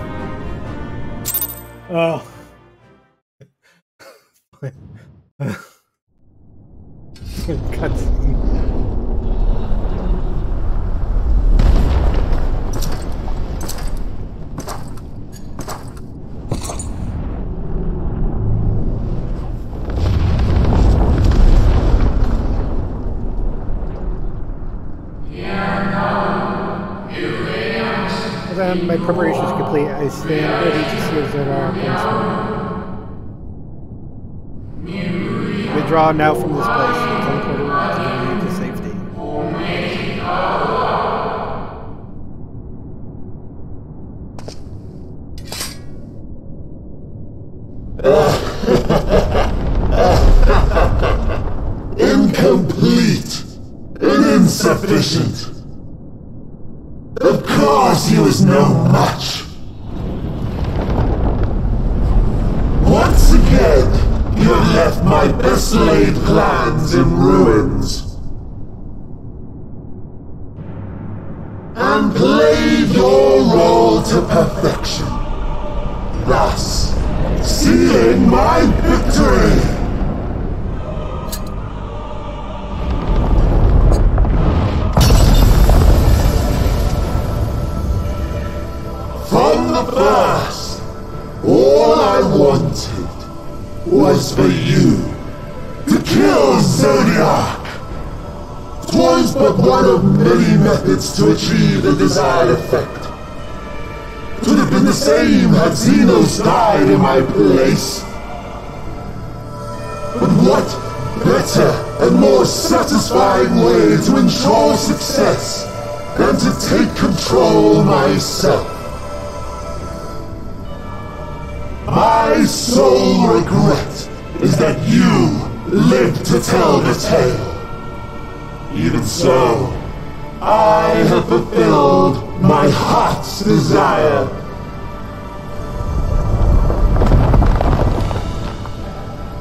One of many methods to achieve the desired effect. Could have been the same had Zenos died in my place. But what better and more satisfying way to ensure success than to take control myself? My sole regret is that you lived to tell the tale. Even so, I have fulfilled my heart's desire.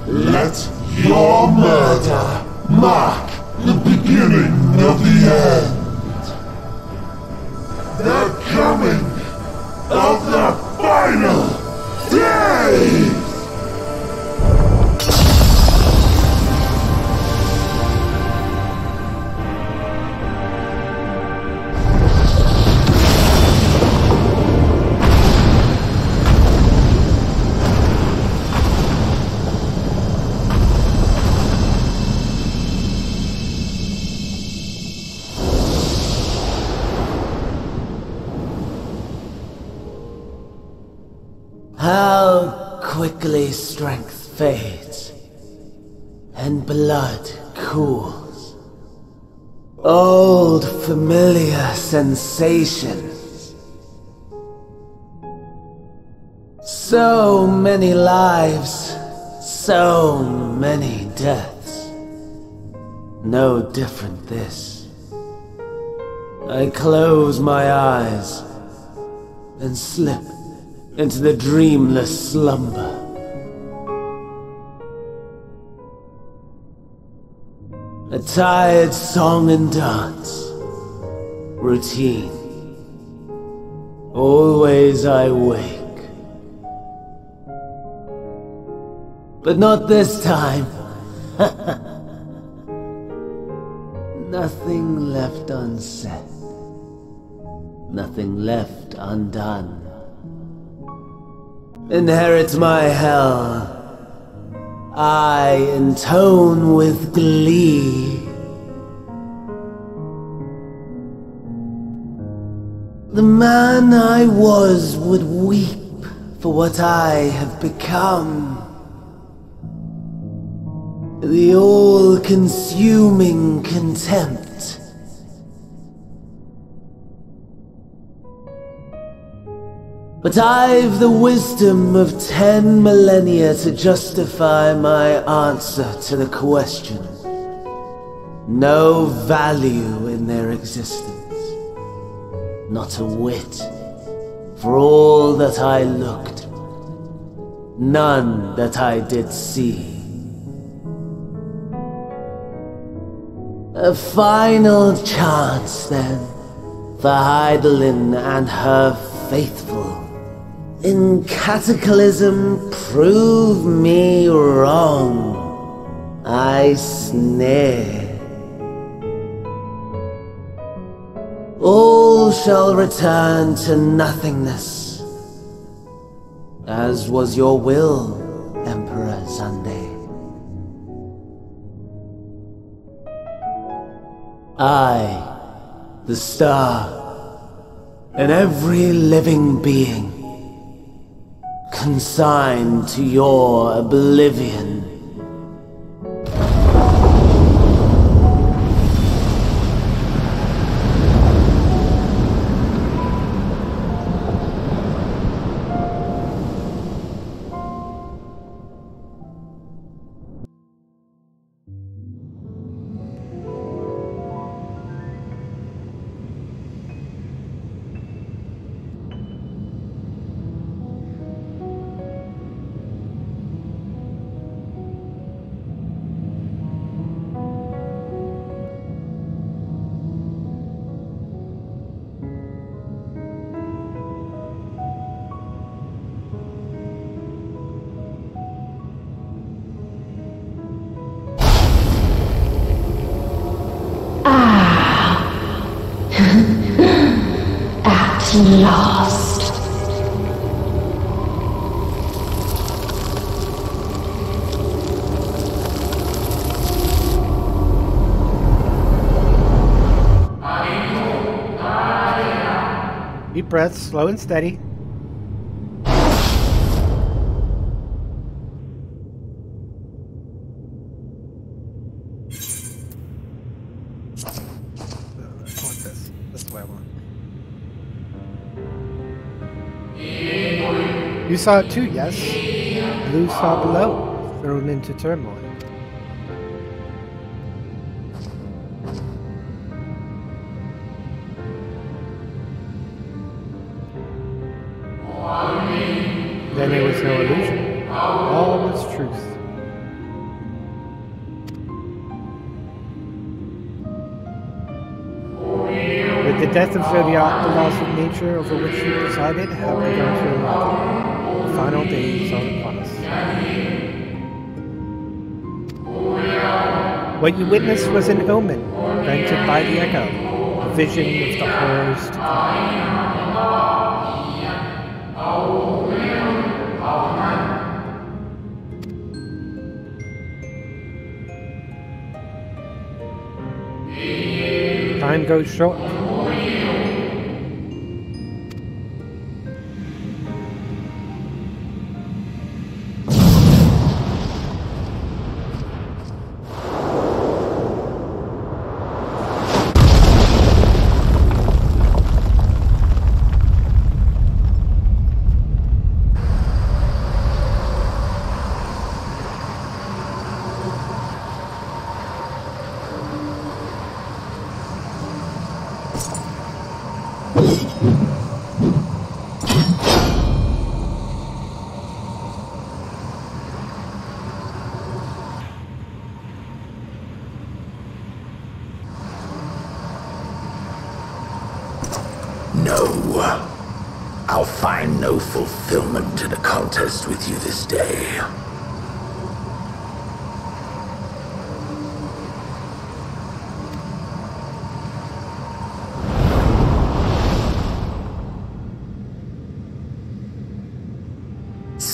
Let your murder mark the beginning of the end. The coming blood cools. Old familiar sensations. So many lives, so many deaths. No different this. I close my eyes and slip into the dreamless slumber. A tired song and dance. Routine. Always I wake. But not this time. Nothing left unsaid. Nothing left undone inherit my hell. I intone with glee. The man I was would weep for what I have become. The all-consuming contempt. But I've the wisdom of ten millennia to justify my answer to the question. No value in their existence. Not a whit. For all that I looked. None that I did see. A final chance then for Hydaelyn and her faithful. In Cataclysm, prove me wrong. I sneer. All shall return to nothingness, as was your will, Emperor Sunday. I, the star, and every living being consigned to your oblivion. Slow and steady. You saw it too, yes? Blue saw below, thrown into turmoil. Then it was no illusion. All was truth. With the death of Zodiark, the laws of nature over which you presided have begun to unravel. The final days are upon us. What you witnessed was an omen, granted by the echo, a vision of the horrors to come. Time goes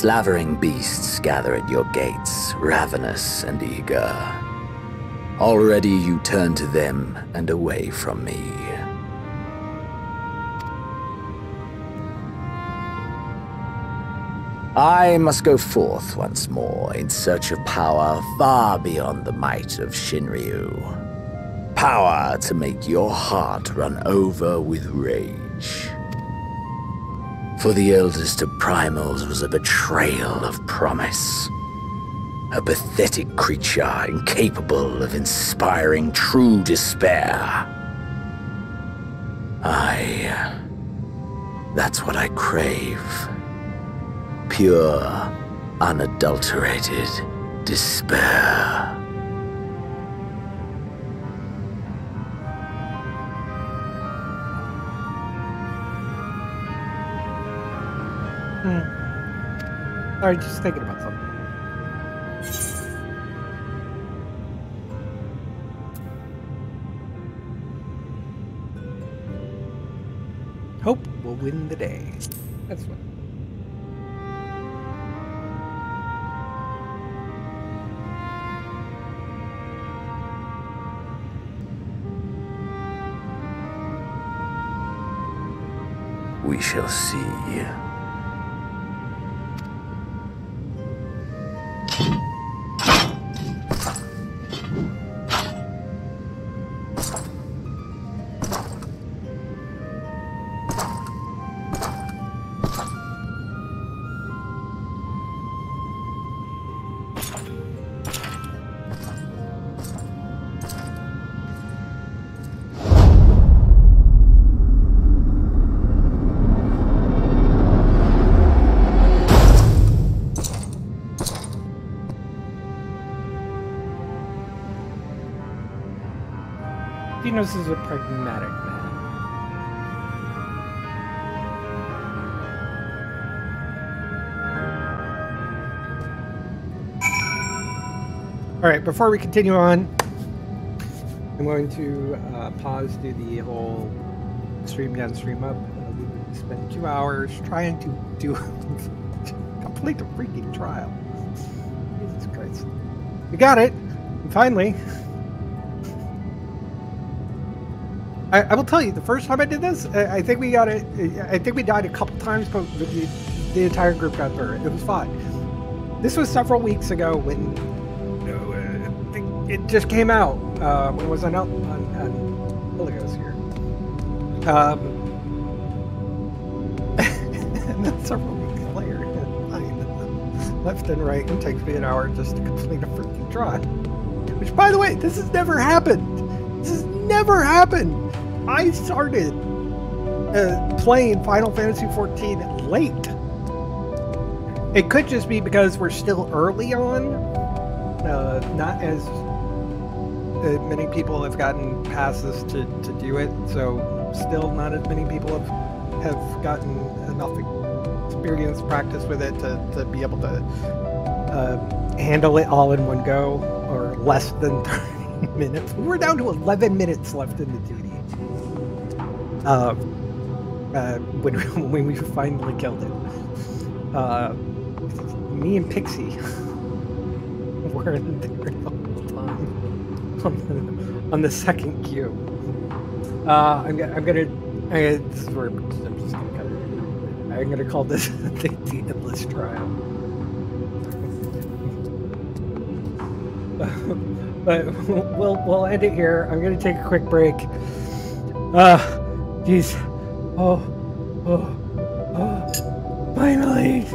Slavering beasts gather at your gates, ravenous and eager. Already you turn to them and away from me. I must go forth once more in search of power far beyond the might of Shinryu. Power to make your heart run over with rage. For the eldest of primals was a betrayal of promise. A pathetic creature incapable of inspiring true despair. I. Uh, that's what I crave pure, unadulterated despair. Sorry, just thinking about something. Hope will win the day. That's what. We shall see. Dinos is a pragmatic man. All right, before we continue on, I'm going to uh, pause, do the whole stream down, stream up. Uh, we spent two hours trying to do complete the freaking trial. Jesus Christ. We got it, finally. I, I will tell you, the first time I did this, I, I think we got it. I think we died a couple times, but the, the entire group got through it. It was fine. This was several weeks ago when you know, uh, it, it just came out. Uh, when was I out on, on Oligos here? Um, and then several weeks later, left and right, and takes me an hour just to complete a freaking try. Which, by the way, this has never happened. This has never happened. I started uh, playing Final Fantasy XIV late. It could just be because we're still early on. Uh, not as uh, many people have gotten passes to, to do it, so still not as many people have have gotten enough experience, practice with it to, to be able to uh, handle it all in one go, or less than 30 minutes. We're down to 11 minutes left in the duty. Uh, uh, when, when we finally killed it. Uh, me and Pixie were in there the whole time on the, on the second queue. Uh, I'm, I'm gonna. I, this is where I'm just gonna cut it. I'm gonna call this the, the endless trial. but we'll we'll end it here. I'm gonna take a quick break. Uh, jeez. Oh, oh, oh. Finally.